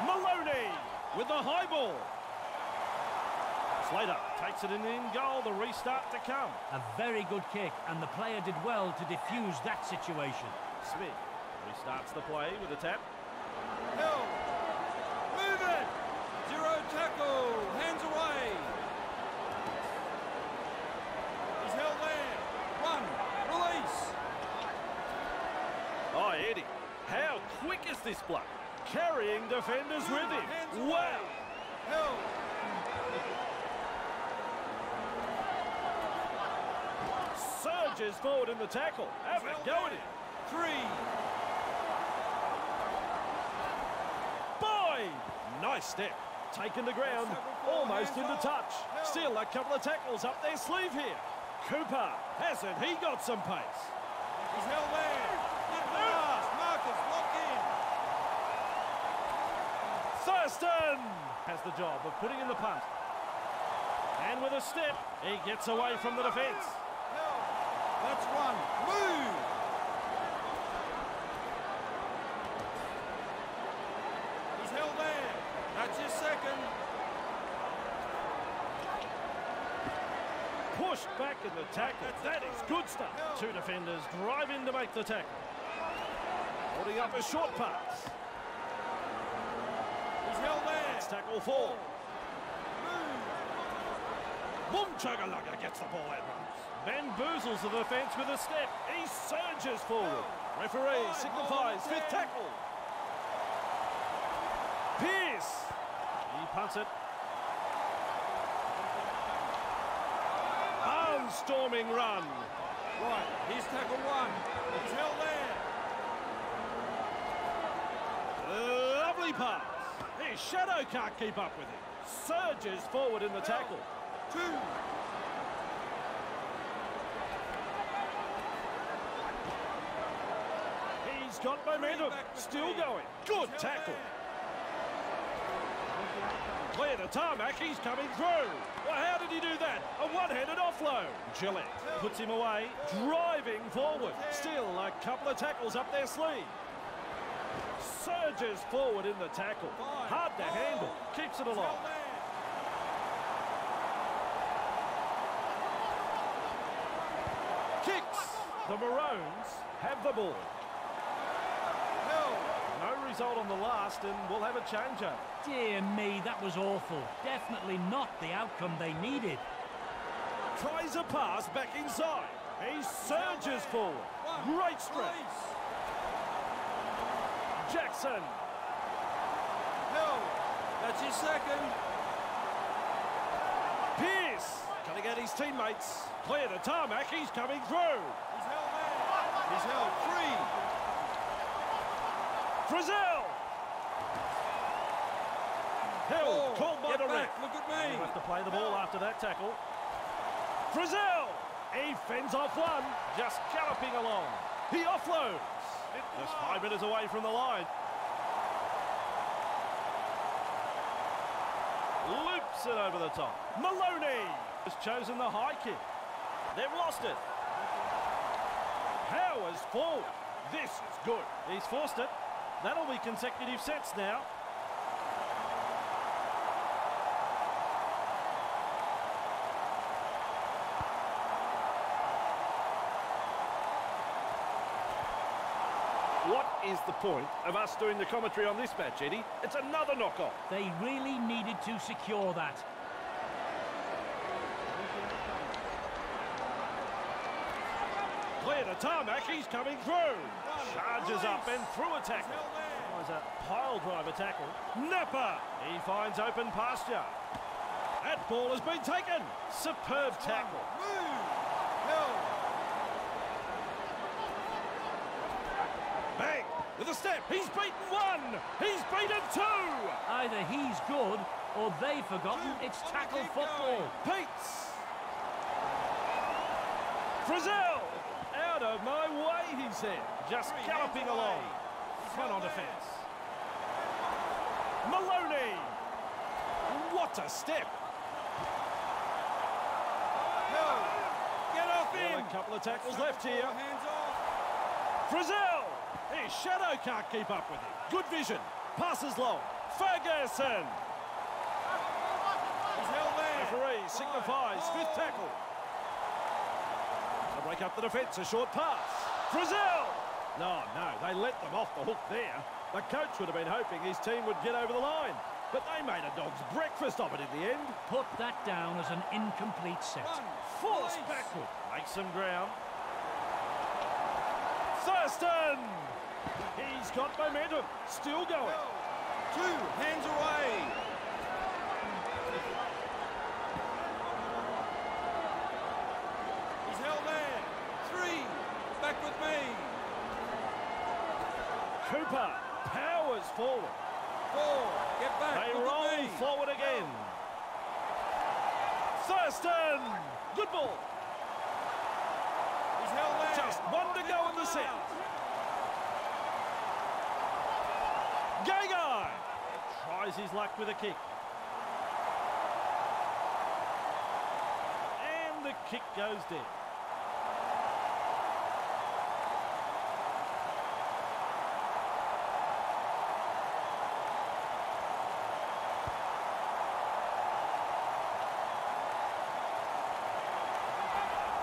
Maloney with the high ball. Slater takes it in in goal. The restart to come. A very good kick, and the player did well to defuse that situation. Smith restarts the play with a tap. Held. Move it. Zero tackle. Hands away. He's held there. One. Release. Oh, Eddie, how quick is this bloke? Carrying defenders with him. Wow. Held. Surges forward in the tackle. Have a go at him. Three. Nice step. Taken to ground, almost into touch. Still a couple of tackles up their sleeve here. Cooper, hasn't he got some pace? He's held there. Hit the last. Marcus, lock in. Thurston has the job of putting in the punt. And with a step, he gets away from the defence. That's one. Move. He's held there. That's his second. Pushed back in the tackle. That is good stuff. Two defenders drive in to make the tackle. Holding up a short pass. He's held there. It's tackle four. Move. Mumchugalaga gets the ball and runs. Bamboozles the defence with a step. He surges forward. Referee signifies fifth tackle. Pearce. He punts it. Barnstorming run. Right, here's tackle one. He's held there. Lovely pass. His shadow can't keep up with him. Surges forward in the tackle. Two. He's got momentum. Still going. Good tackle. Clear the tarmac. He's coming through. Well, how did he do that? A one-handed offload. Gillett puts him away, driving forward. Still a couple of tackles up their sleeve. Surges forward in the tackle. Hard to handle. Keeps it along. Kicks. The Maroons have the ball. Held. Result on the last, and we'll have a changeover. Dear me, that was awful. Definitely not the outcome they needed. Tries a pass back inside. He surges forward. Great strength. Jackson. Held. That's his second. Pearce. Cutting at his teammates. Clear the tarmac. He's coming through. He's held there. He's held. Three. Frizell. Held. Four. Called by the back. ref. Look at He'll me. have to play the ball after that tackle. Frizell. He fends off one. Just galloping along. He offloads. Just five metres away from the line. Loops it over the top. Maloney has chosen the high kick. They've lost it. Powers forward. This is good. He's forced it. That'll be consecutive sets now. What is the point of us doing the commentary on this match, Eddie? It's another knock-off. They really needed to secure that. Clear the tarmac, he's coming through. Charges up and through a tackle. there. Was a pile driver tackle. Napa! He finds open pasture. That ball has been taken. Superb tackle. Bang! With a step. He's beaten one. He's beaten two. Either he's good or they've forgotten it's tackle football. Peats. Frizell! Out of my way, he said. Just Three galloping along. Front on defence. Maloney! What a step! Held. Get off Well, him. a couple of tackles left here. Frizell! His shadow can't keep up with him. Good vision. Passes long. Ferguson! Referee signifies fifth tackle. To break up the defence, a short pass. Brazil! No, no, they let them off the hook there. The coach would have been hoping his team would get over the line. But they made a dog's breakfast of it in the end. Put that down as an incomplete set. One. Forced Release. backward. Makes some ground. Thurston! He's got momentum. Still going. Two. Hands away. He's held there. Three. Back with me. Cooper powers forward. Four. Get back. They roll forward again. Thurston! Good ball. He's held there. Just one to go in the set. Gagai tries his luck with a kick. And the kick goes dead.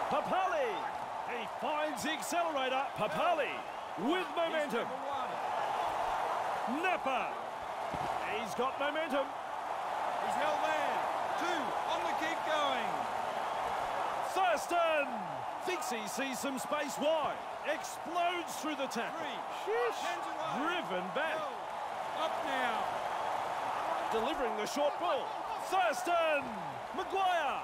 Papalii! He finds the accelerator. Papalii with momentum. Napa. He's got momentum. He's held there. Two. On the keep going. Thurston thinks he sees some space wide. Explodes through the tackle. Three. Sheesh. Hands away. Driven back. Held. Up now. Delivering the short ball. Thurston. McGuire.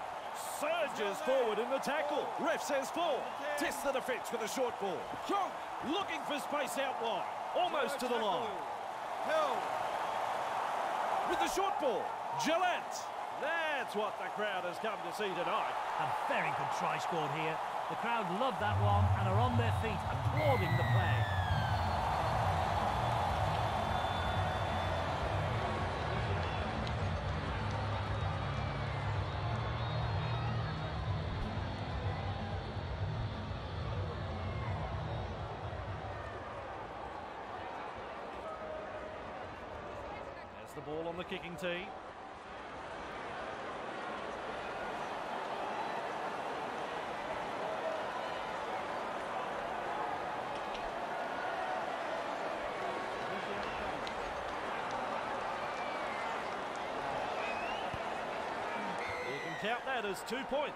Surges forward in the tackle. Ref says four. Tests the defence with a short ball. Cronk. Looking for space out wide. Almost to the line. Held. With the short ball. Gillett. That's what the crowd has come to see tonight. A very good try scored here. The crowd love that one and are on their feet applauding the play. The ball on the kicking tee. Count that as two points.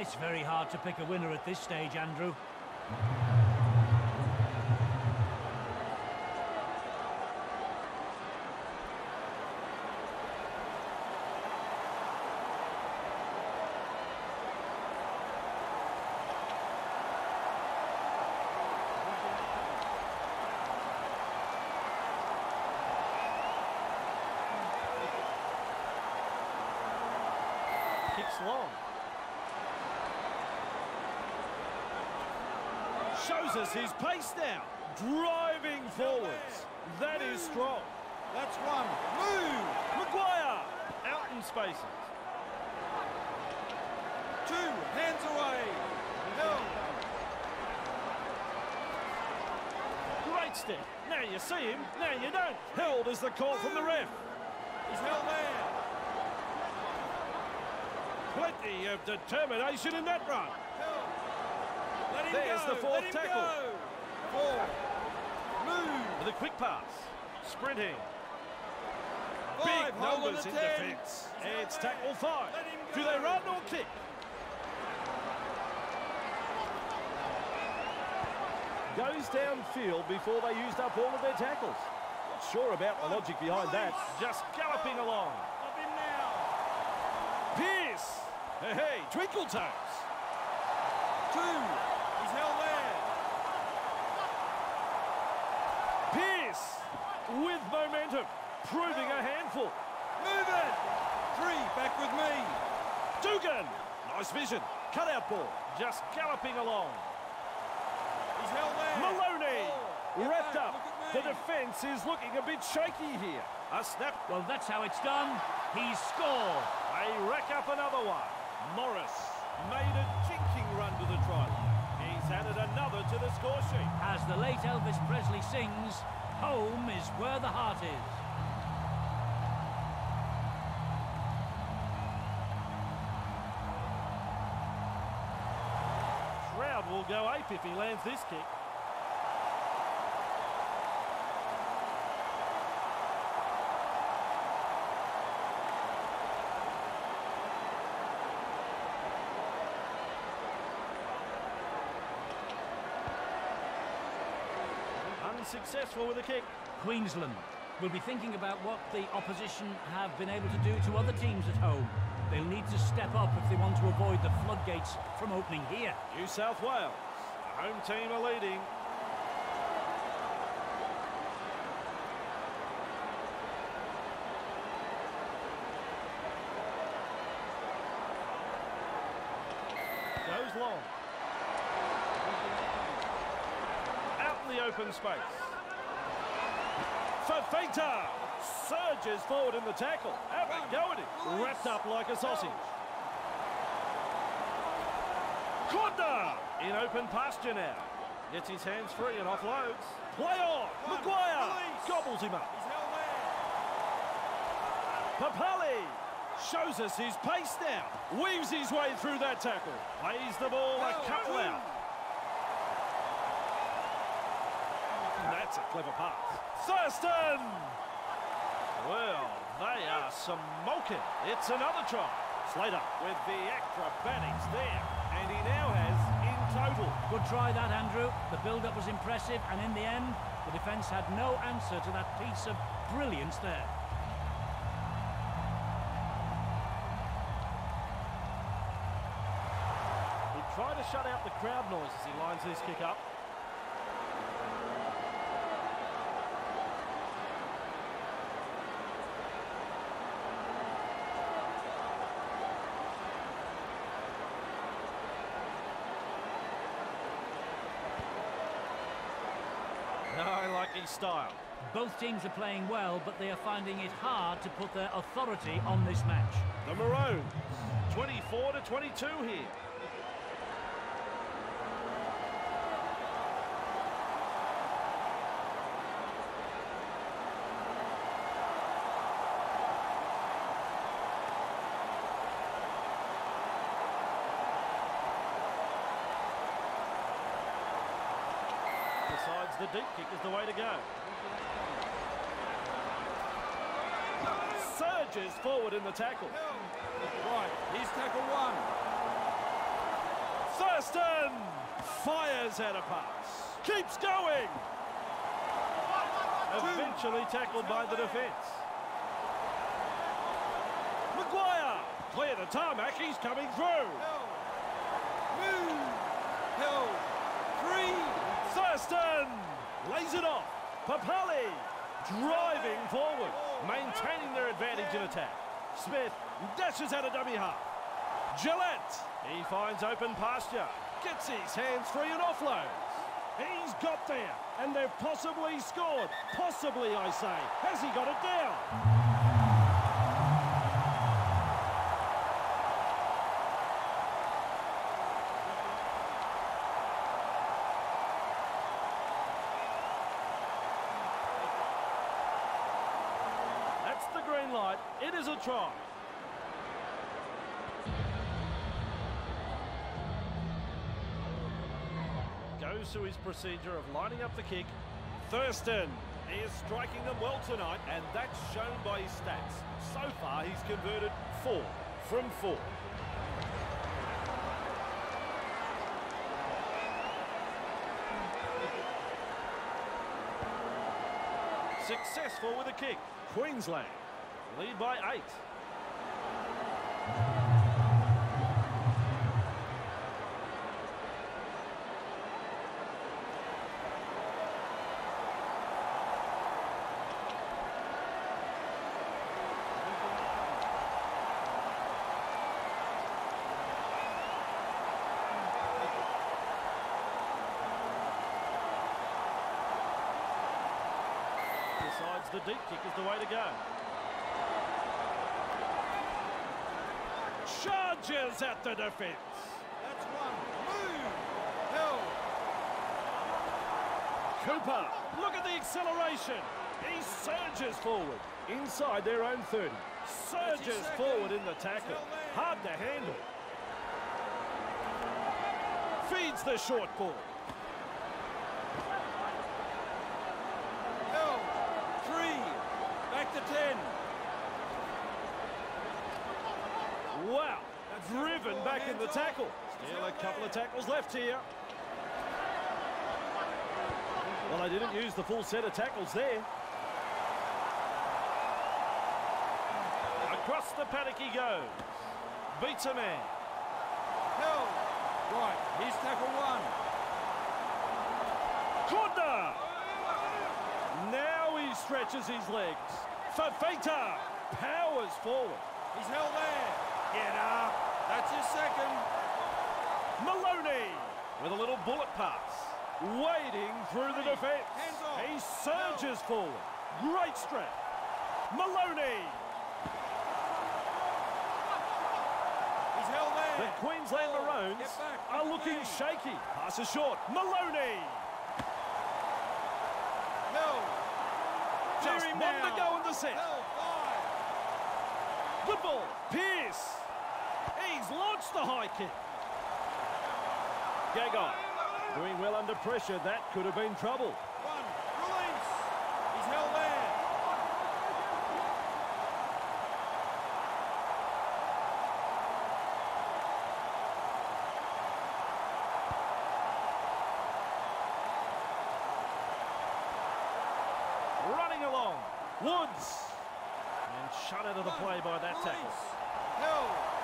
It's very hard to pick a winner at this stage, Andrew. Kicks long. Us his pace now. Driving forwards. That is strong. That's one. Move. McGuire out in spaces. Two. Hands away. Great step. Now you see him, now you don't. Held is the call from the ref. He's held there. Plenty of determination in that run. There's go. the fourth tackle. Go. Four. Move. With a quick pass. Sprinting. Five. Big numbers in ten. defence. It's tackle five. Do they run or kick? Goes downfield before they used up all of their tackles. Not sure about the logic behind that. Just galloping oh, along. Him now. Pearce. Hey, hey, Twinkle Toes. Two. He's held there. Pearce with momentum, proving a handful. Move it. Three. Back with me. Dugan, nice vision. Cutout ball, just galloping along. He's held there. Maloney, Four. Wrapped back. up. The defence is looking a bit shaky here. A snap, Well, that's how it's done. He's scored. they rack up another one. Morris made a jinking run to the try line. He's added another to the score sheet. As the late Elvis Presley sings, home is where the heart is. Crowd will go ape if he lands this kick. Unsuccessful with a kick. Queensland will be thinking about what the opposition have been able to do to other teams at home. They'll need to step up if they want to avoid the floodgates from opening here. New South Wales, the home team are leading. Open space. Fifita surges forward in the tackle. Have a go at him. Wrapped up like a sausage. Cordner in open pasture now. Gets his hands free and offloads. Play on. McGuire gobbles him up. Papalii shows us his pace now. Weaves his way through that tackle. Plays the ball a couple out. That's a clever pass. Thurston! Well, they are smoking. It's another try. Slater with the acrobatics there. And he now has, in total, Good try that, Andrew. The build-up was impressive, and in the end, the defence had no answer to that piece of brilliance there. He tried to shut out the crowd noise as he lines this kick up. No, I like his style. Both teams are playing well, but they are finding it hard to put their authority on this match. The Maroons, 24 to 22 here. Decides the deep kick is the way to go. Surges forward in the tackle. Right, he's tackle one. Thurston fires at a pass. Keeps going. Eventually tackled by the defence. McGuire clear the tarmac. He's coming through. Held. Move. Held. Three. Thurston lays it off. Papalii driving forward, maintaining their advantage in attack. Smith dashes out a dummy half. Gillett, he finds open pasture, gets his hands free and offloads. He's got there, and they've possibly scored. Possibly, I say. Has he got it down? That's the green light. Try. Goes through his procedure of lining up the kick. Thurston is striking them well tonight, and that's shown by his stats. So far, he's converted four from four. Successful with a kick. Queensland lead by eight. The deep kick is the way to go. Charges at the defence. That's one. Move. Held. Cooper, look at the acceleration. He surges forward inside their own 30. Surges forward in the tackle. Hard to handle. Feeds the short ball. Held. Three. Back to ten. Wow. That's Driven four, back in the tackle. Still a couple of tackles left here. Well, they didn't use the full set of tackles there. Across the paddock he goes. Beats a man. Held. Right, he's tackle one. Cordner! Now he stretches his legs. Fifita powers forward. He's held there. Get up. That's his second. Maloney with a little bullet pass. wading through the defence. He surges forward. Great strength. Maloney. He's held there. The Queensland Oh, Maroons are looking shaky. Pass is short. Maloney. Held. Just one to go in the set. Good ball. Pearce. He's launched the high kick. Gagai. Doing well under pressure. That could have been trouble. One. Release. He's held there. Running along. Woods. And shut out of the play by that tackle. Held.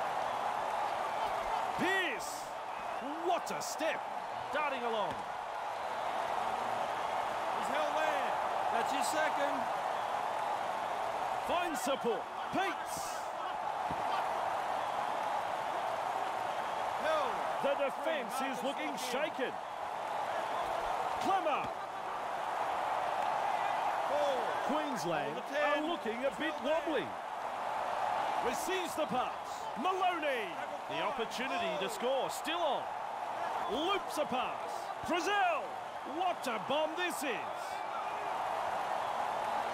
Pearce. What a step. Darting along. He's held there. That's his second. Finds support. Peats. Held. The defence is looking shaken. Klemmer. Queensland are looking a bit wobbly. Receives the pass. Maloney. The opportunity to score still on. Loops a pass. Frizell. What a bomb this is.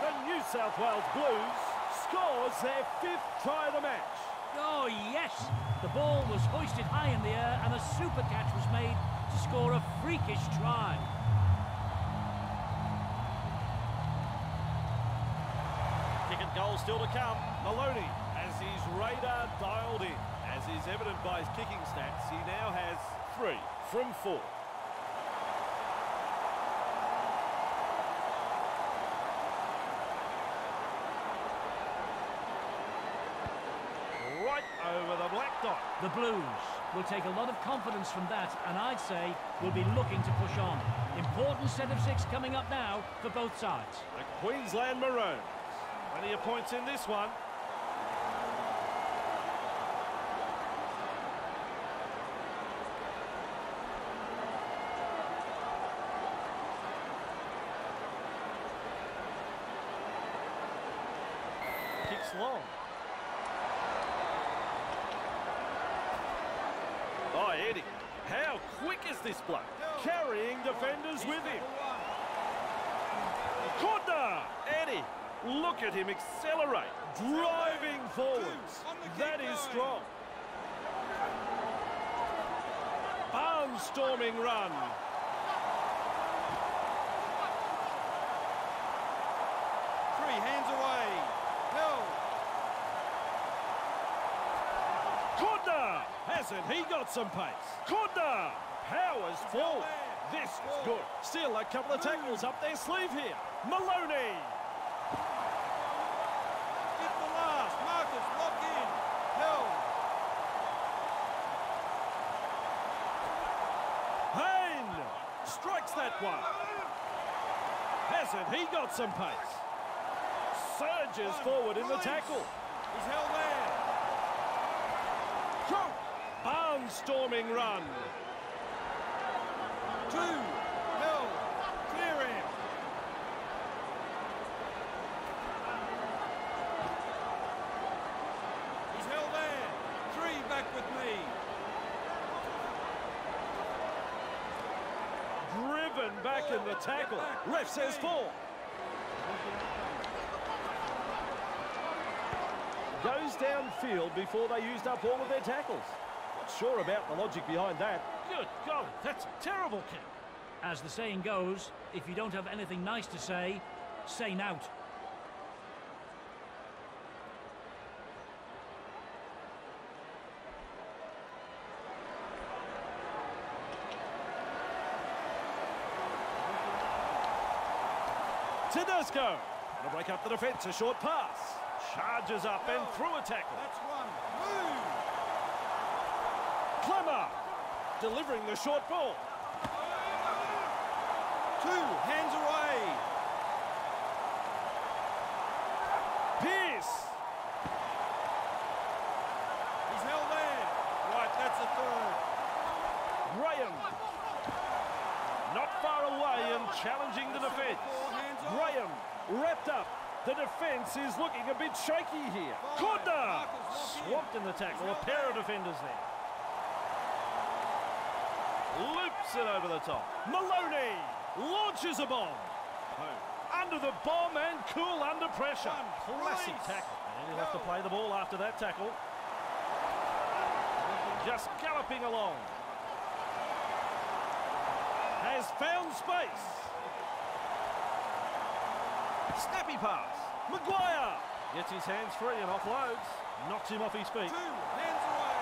The New South Wales Blues scores their fifth try of the match. Oh, yes! The ball was hoisted high in the air and a super catch was made to score a freakish try. Kick and goal still to come. Maloney has his radar dialed in. Is evident by his kicking stats, he now has three from four. Right over the black dot. The Blues will take a lot of confidence from that and I'd say will be looking to push on. Important set of six coming up now for both sides. The Queensland Maroons. Plenty of points in this one. Long. Oh, Eddie. How quick is this bloke? Carrying defenders with him. Cordner! Eddie, look at him accelerate, driving forwards. That is strong. Barnstorming run. Three hands away. Held. Cordner! Hasn't he got some pace? Cordner! Powers forward. This is good. Still a couple of tackles up their sleeve here. Maloney! Get the last. Marcus, lock in. Held. Hayne strikes that one. Hasn't he got some pace? Surges forward in the tackle. He's held there. Barnstorming run. Two. He's held there. Three back with me. Driven back in the tackle. Ref says four. Goes downfield before they used up all of their tackles. Not sure about the logic behind that. Good golly, that's a terrible kick. As the saying goes, if you don't have anything nice to say, say nout. Tedesco. Gonna break up the defence. A short pass. Charges up and through a tackle. That's one. Klemmer delivering the short ball. Two hands away. Pearce. He's held there. Right, that's a third. Graham. Not far away and challenging the defence. Graham wrapped up. The defence is looking a bit shaky here. Cordner! Swamped in the tackle. A pair of defenders there. Loops it over the top. Maloney launches a bomb. Under the bomb and cool under pressure. One, Classic tackle. And he'll have to play the ball after that tackle. Just galloping along. Has found space. Snappy pass. McGuire gets his hands free and offloads. Knocks him off his feet. Two, hands away.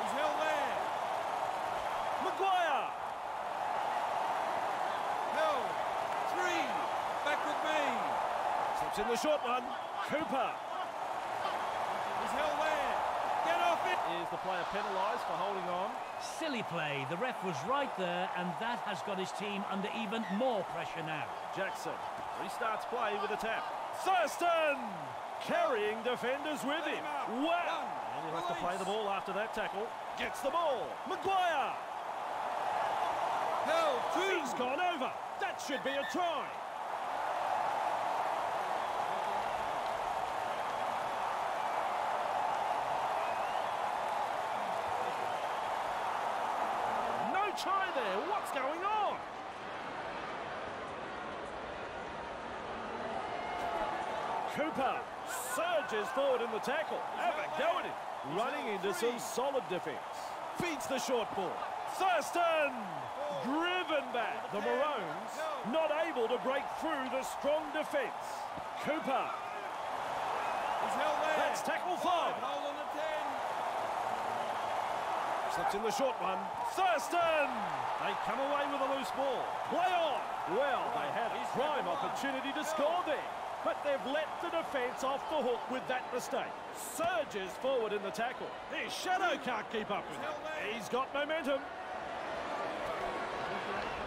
He's held there. McGuire Held. Three, back with me. Slips in the short one. Cooper He's held there. Get off it. is the player penalised for holding on. Silly play. The ref was right there, and that has got his team under even more pressure now. Jackson restarts play with a tap. Thurston carrying defenders with him. him. Wow! And he'll have to play the ball after that tackle. Gets the ball. McGuire. Held. Two. He's gone over. That should be a try. No try there. What's going on? Cooper surges forward in the tackle. Have a go at him. Running into some solid defence. Feeds the short ball. Thurston driven back. The Maroons not able to break through the strong defence. Cooper He's held there. That's tackle five. Hold on the ten. Slips in the short one. Thurston! They come away with a loose ball. Play on! Well, they had a prime opportunity to score there. But they've let the defence off the hook with that mistake. Surges forward in the tackle. His shadow can't keep up with him. He's got momentum.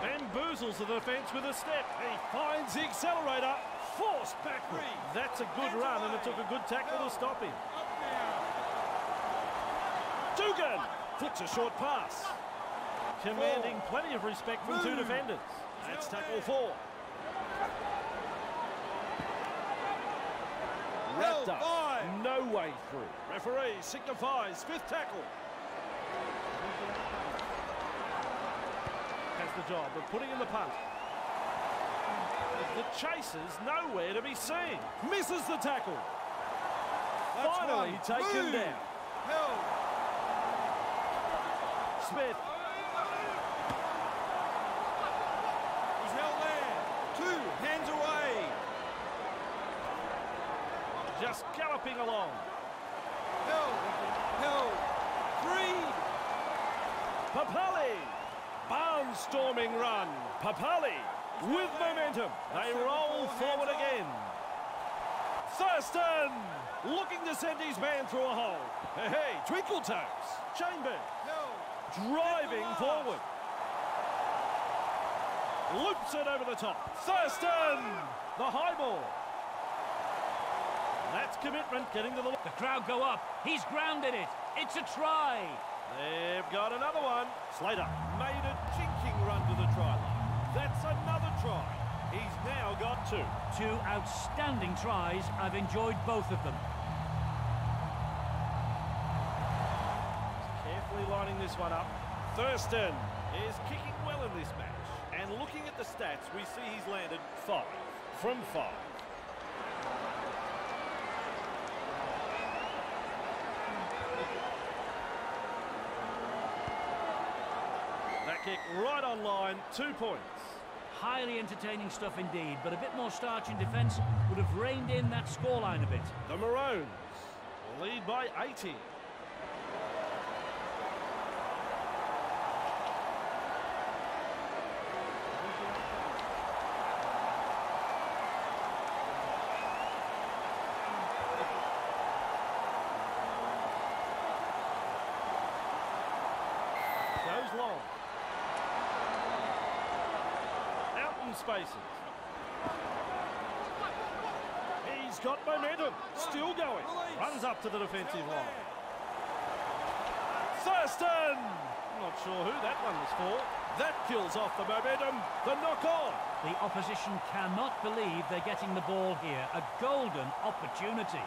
Bamboozles the defence with a step. He finds the accelerator. Forced backward. That's a good run and it took a good tackle to stop him. Dugan flicks a short pass. Commanding plenty of respect from two defenders. That's tackle four. Wrapped up. No way through. Referee signifies fifth tackle. Has the job of putting in the punt. The chaser's nowhere to be seen. Misses the tackle. That's Finally one. taken Move. down. Held. Smith He's held there. Two, hands away. just galloping along. Held. Held. Three. Papalii. Barnstorming run. Papalii with momentum. They roll forward again. Thurston looking to send his man through a hole. Hey, hey, Twinkle Toes. Chambers Held. Driving forward. Loops it over the top. Thurston, the high ball. That's commitment getting to the... The crowd go up. He's grounded it. It's a try. They've got another one. Slater made a jinking run to the try line. That's another try. He's now got two. Two outstanding tries. I've enjoyed both of them. Carefully lining this one up. Thurston is kicking well in this match. And looking at the stats, we see he's landed five from five. That kick right on line, two points. Highly entertaining stuff indeed, but a bit more starch in defence would have reined in that scoreline a bit. The Maroons lead by 80. Goes long. Out in spaces. He's got momentum. Still going. Runs up to the defensive line. Thurston! Not sure who that one was for. That kills off the momentum. The knock on. The opposition cannot believe they're getting the ball here. A golden opportunity.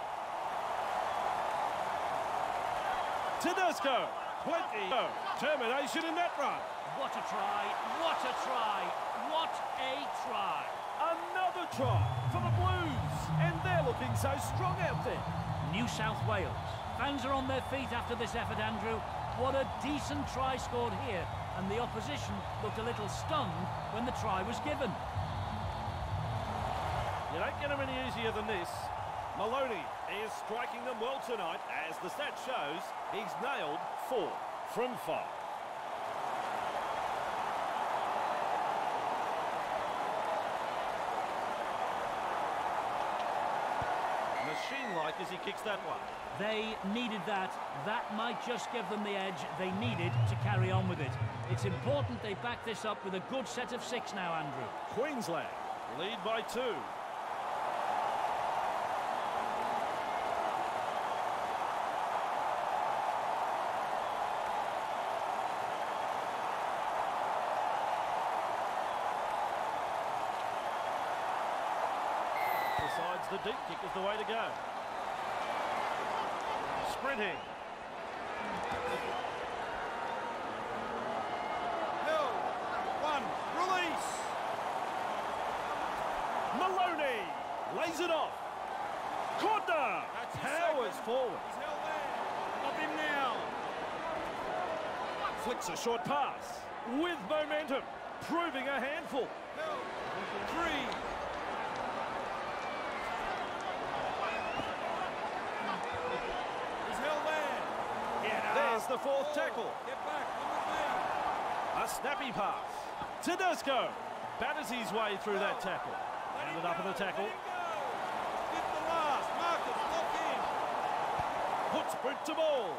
Tedesco. Plenty. of Termination in that run. What a try, what a try, what a try. Another try for the Blues. And they're looking so strong out there. New South Wales. Fans are on their feet after this effort, Andrew. What a decent try scored here. And the opposition looked a little stunned when the try was given. You don't get them any easier than this. Maloney is striking them well tonight. As the stat shows, he's nailed four from five. Machine-like as he kicks that one. They needed that. That might just give them the edge they needed to carry on with it. It's important they back this up with a good set of six now, Andrew. Queensland lead by two. Decides the deep kick is the way to go. Sprinting. Hill. One. Release. Maloney lays it off. Cordner. That's Powers second. forward. He's held there. Up him now. Flicks a short pass. With momentum. Proving a handful. Hill. Three. He's held there. Get There's up. The fourth tackle. A snappy pass. Tedesco batters his way through that tackle. Ended up in the tackle. Puts boot to ball.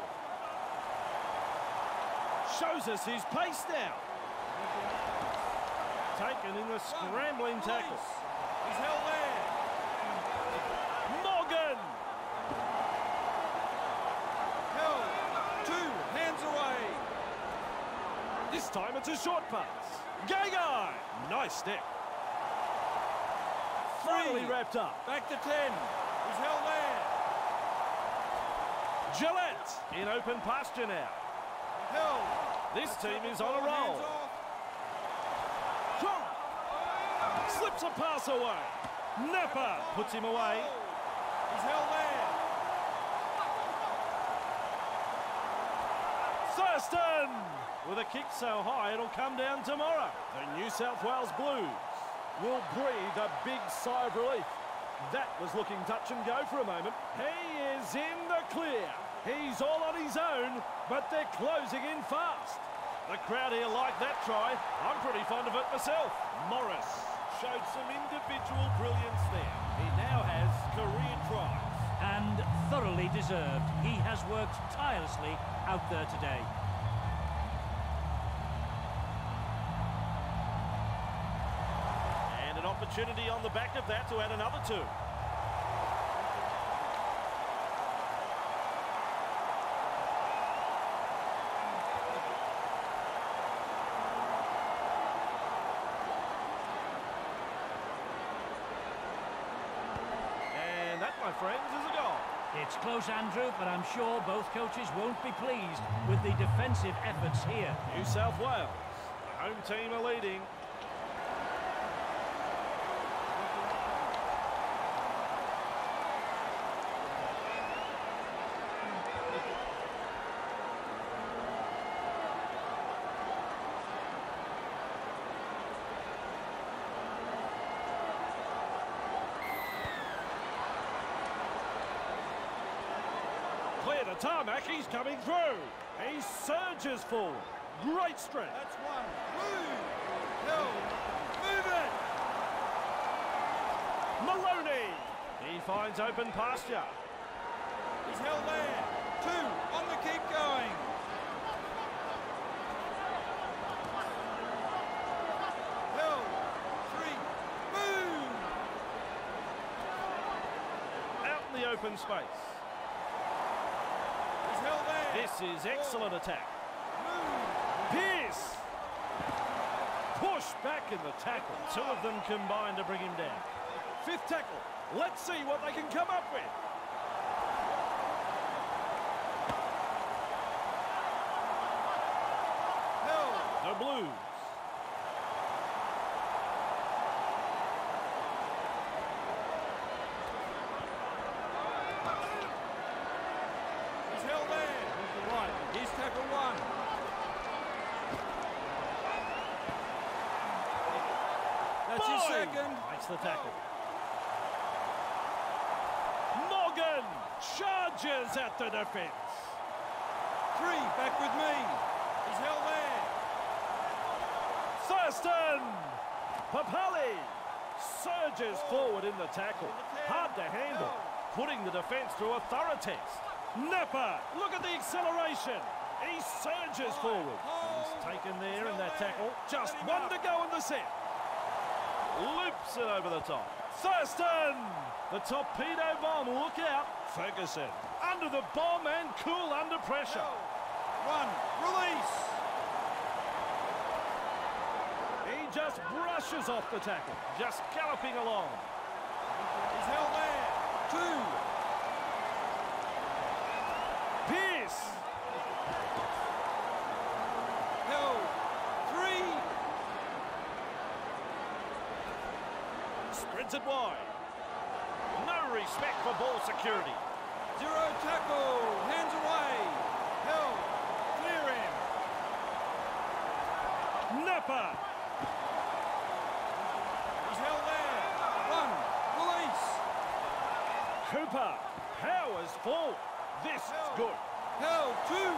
Shows us his pace now. Taken in the scrambling tackle. Release. He's held there. Morgan. Held. Two. Hands away. This time it's a short pass. Gagai. Nice step. Finally wrapped up. Back to ten. He's held there. Gillett in open pasture now. Held. This team is on a roll. Slips a pass away. Napa puts him away. He's held there. Thurston with a kick so high it'll come down tomorrow. The New South Wales Blues will breathe a big sigh of relief. That was looking touch and go for a moment. He is in the clear. He's all on his own, but they're closing in fast. The crowd here like that try. I'm pretty fond of it myself. Morris showed some individual brilliance there. He now has career tries. And thoroughly deserved. He has worked tirelessly out there today. And an opportunity on the back of that to add another two. And that, my friends, is a goal. It's close, Andrew, but I'm sure both coaches won't be pleased with the defensive efforts here. New South Wales, the home team are leading. Tarmac, he's coming through. He surges forward. Great strength. That's one. Move. Held. Move it. Maloney. He finds open pasture. He's held there. Two. On the keep going. Held. Three. Move. Out in the open space. This is excellent attack. Pearce. Push back in the tackle. Two of them combined to bring him down. Fifth tackle. Let's see what they can come up with. The Blues. He's held there. Right, here's tackle one. That's his Boy! second. Makes the tackle. Morgan charges at the defence. Three, back with me. He's held there. Thurston! Papalii surges oh. forward in the tackle. Hard to handle, putting the defence through a thorough test. Napa, look at the acceleration. He surges forward. He's taken there in that tackle. Just one to go in the set. Loops it over the top. Thurston! The torpedo bomb, look out. Ferguson under the bomb and cool under pressure. One, release. He just brushes off the tackle, just galloping along. He's held there. Two. Pearce! Held. Three. Spreads it wide. No respect for ball security. Zero tackle. Hands away. Held. Clear him. Napa! He's held there. One. Release. Cooper powers full. This is good. Held. Two.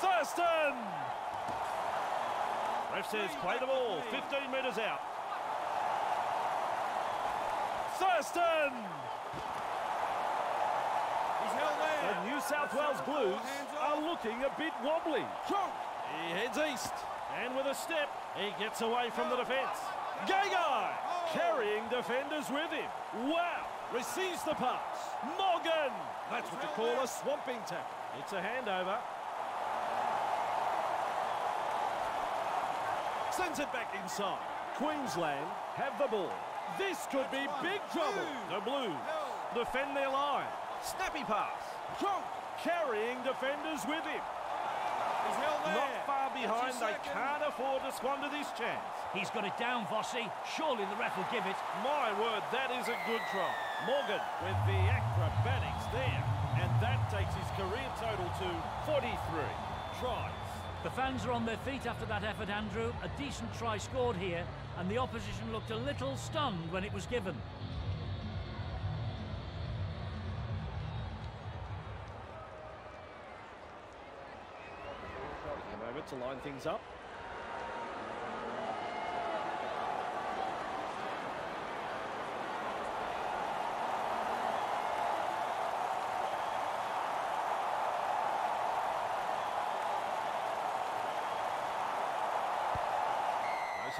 Thurston! Ref says play the ball, 15 metres out. Thurston! He's held there. The New South Wales Blues are looking a bit wobbly. He heads east, and with a step, he gets away from the defence. Gagai oh. carrying defenders with him. Wow! Receives the pass. Morgan! That's what you call a swamping tackle. It's a handover. Sends it back inside. Queensland have the ball. This could be big trouble. The Blues defend their line. Snappy pass. Chunk carrying defenders with him. He's. Not far behind. They second. can't afford to squander this chance. He's got it down, Vossi. Surely the ref will give it. My word, that is a good try. Morgan with the acrobatics there. And that takes his career total to 43 tries. The fans are on their feet after that effort, Andrew. A decent try scored here, and the opposition looked a little stunned when it was given. To line things up.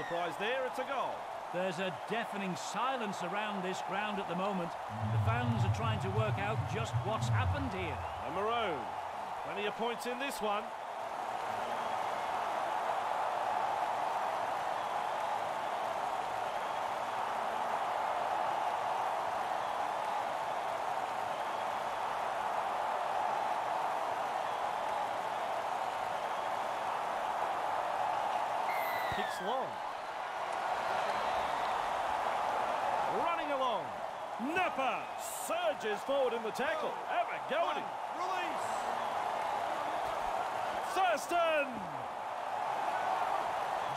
Surprise there, it's a goal. There's a deafening silence around this ground at the moment. The fans are trying to work out just what's happened here. The Maroon. Plenty of points in this one. Kicks long. Running along. Napa surges forward in the tackle. Have a go at him. Release. Thurston!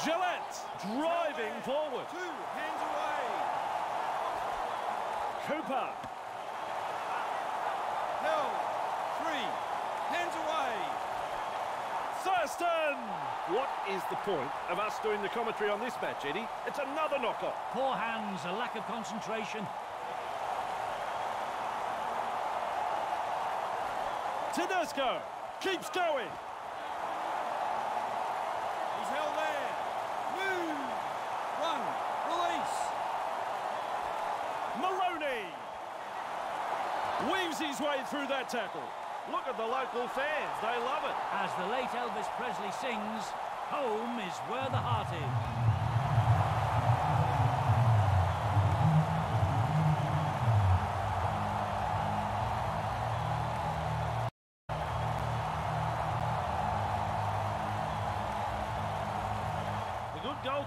Gillett driving forward. Two. Hands away. Cooper. Held. Three. Hands away. Thurston! What is the point of us doing the commentary on this match, Eddie? It's another knockoff. Poor hands, a lack of concentration. Tedesco keeps going. He's held there. Move. One. Release. Maloney weaves his way through that tackle. Look at the local fans. They love it. As the late Elvis Presley sings, Home is where the heart is.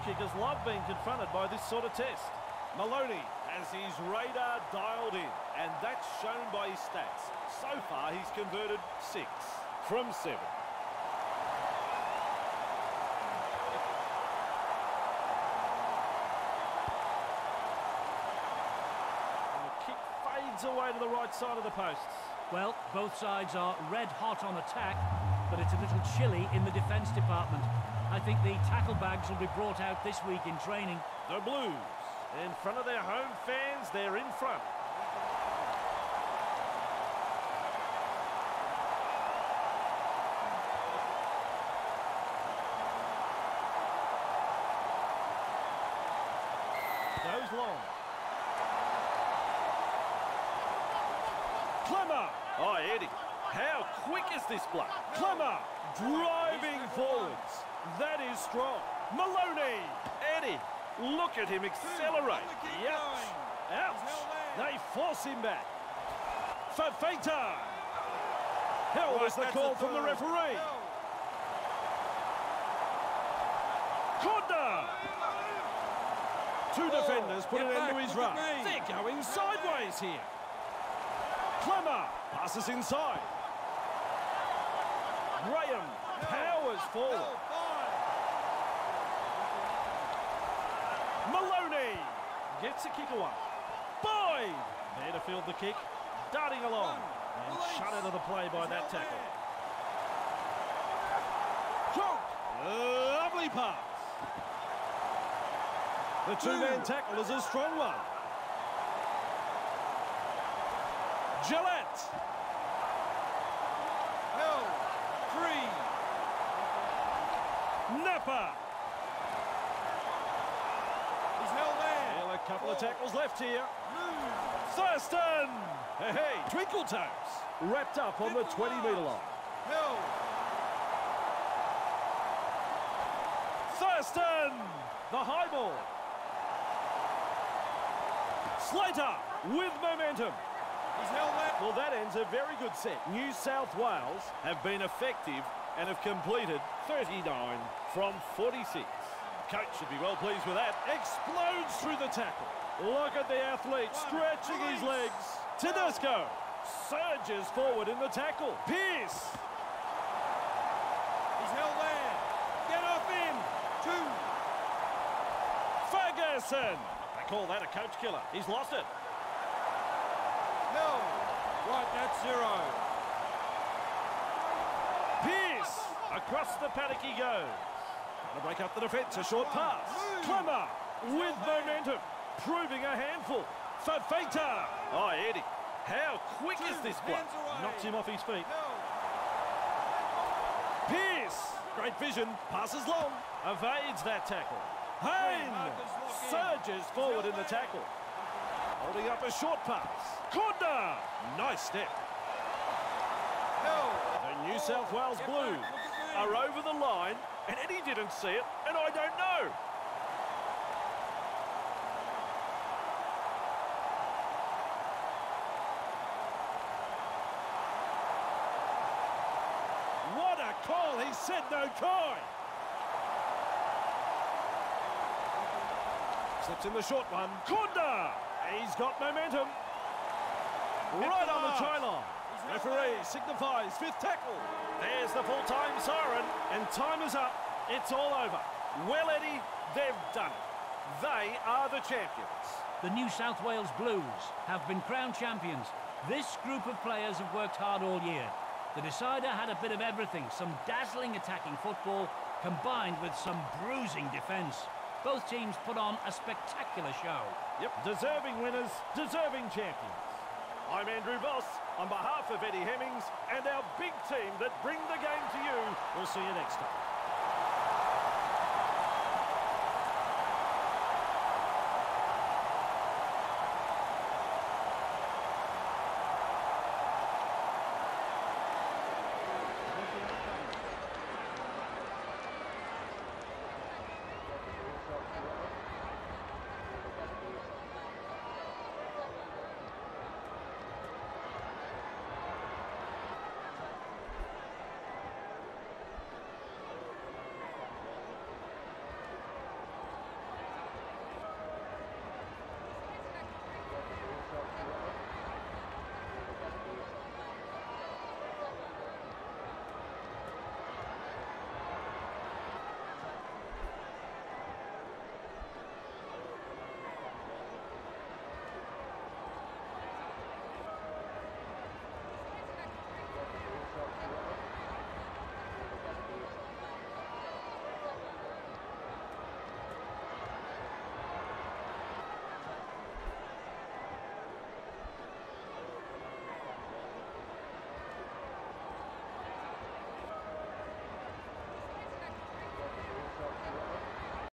Kickers love being confronted by this sort of test. Maloney has his radar dialed in, and that's shown by his stats. So far, he's converted six from seven. And the kick fades away to the right side of the posts. Well, both sides are red hot on attack, but it's a little chilly in the defence department. I think the tackle bags will be brought out this week in training. The Blues, in front of their home fans, they're in front. Goes long. Klemmer! Oh, Eddie, how quick is this bloke? Klemmer driving forwards. That is strong. Maloney! Eddie, look at him accelerate. Ouch! Ouch! They force him back. Fifita! Hell was the call from the referee. Cordner! Two defenders put an end to his run. They're going sideways here. Klemmer passes inside. Graham powers forward. Maloney gets a kick away. Boyd there to field the kick, darting along and shut out of the play by that tackle. Lovely pass. The two-man tackle is a strong one. Gillett. No. Three. Napa. He's held there. Well, a couple of tackles left here. Thurston! Hey, hey, Twinkle Toes. Wrapped up on the 20 metre line. Held. Thurston! The high ball. Slater with momentum. He's held there. Well, that ends a very good set. New South Wales have been effective and have completed 39 from 46. Coach should be well pleased with that. Explodes through the tackle. Look at the athlete stretching his legs. Tedesco surges forward in the tackle. Pearce. He's held there. Get off in. Two. Ferguson. They call that a coach killer. He's lost it. Held. Right, that's zero. Pearce. Across the paddock he goes. To break up the defence. A short pass. Klemmer with momentum. Proving a handful. Fifita. Oh, Eddie. How quick is this away. Knocks him off his feet. Pearce. Great vision. Passes long. Evades that tackle. Hayne surges forward in the tackle. Holding up a short pass. Cordner. Nice step. The New South Wales Blues are over the line, and Eddie didn't see it, and I don't know. What a call! He said no coin. Slips in the short one. Cordner. He's got momentum. Right on the try line. Referee signifies fifth tackle. There's the full-time siren, and time is up. It's all over. Well, Eddie, they've done it. They are the champions. The New South Wales Blues have been crowned champions. This group of players have worked hard all year. The decider had a bit of everything, some dazzling attacking football combined with some bruising defence. Both teams put on a spectacular show. Yep, deserving winners, deserving champions. I'm Andrew Voss. On behalf of Eddie Hemmings and our big team that bring the game to you, we'll see you next time.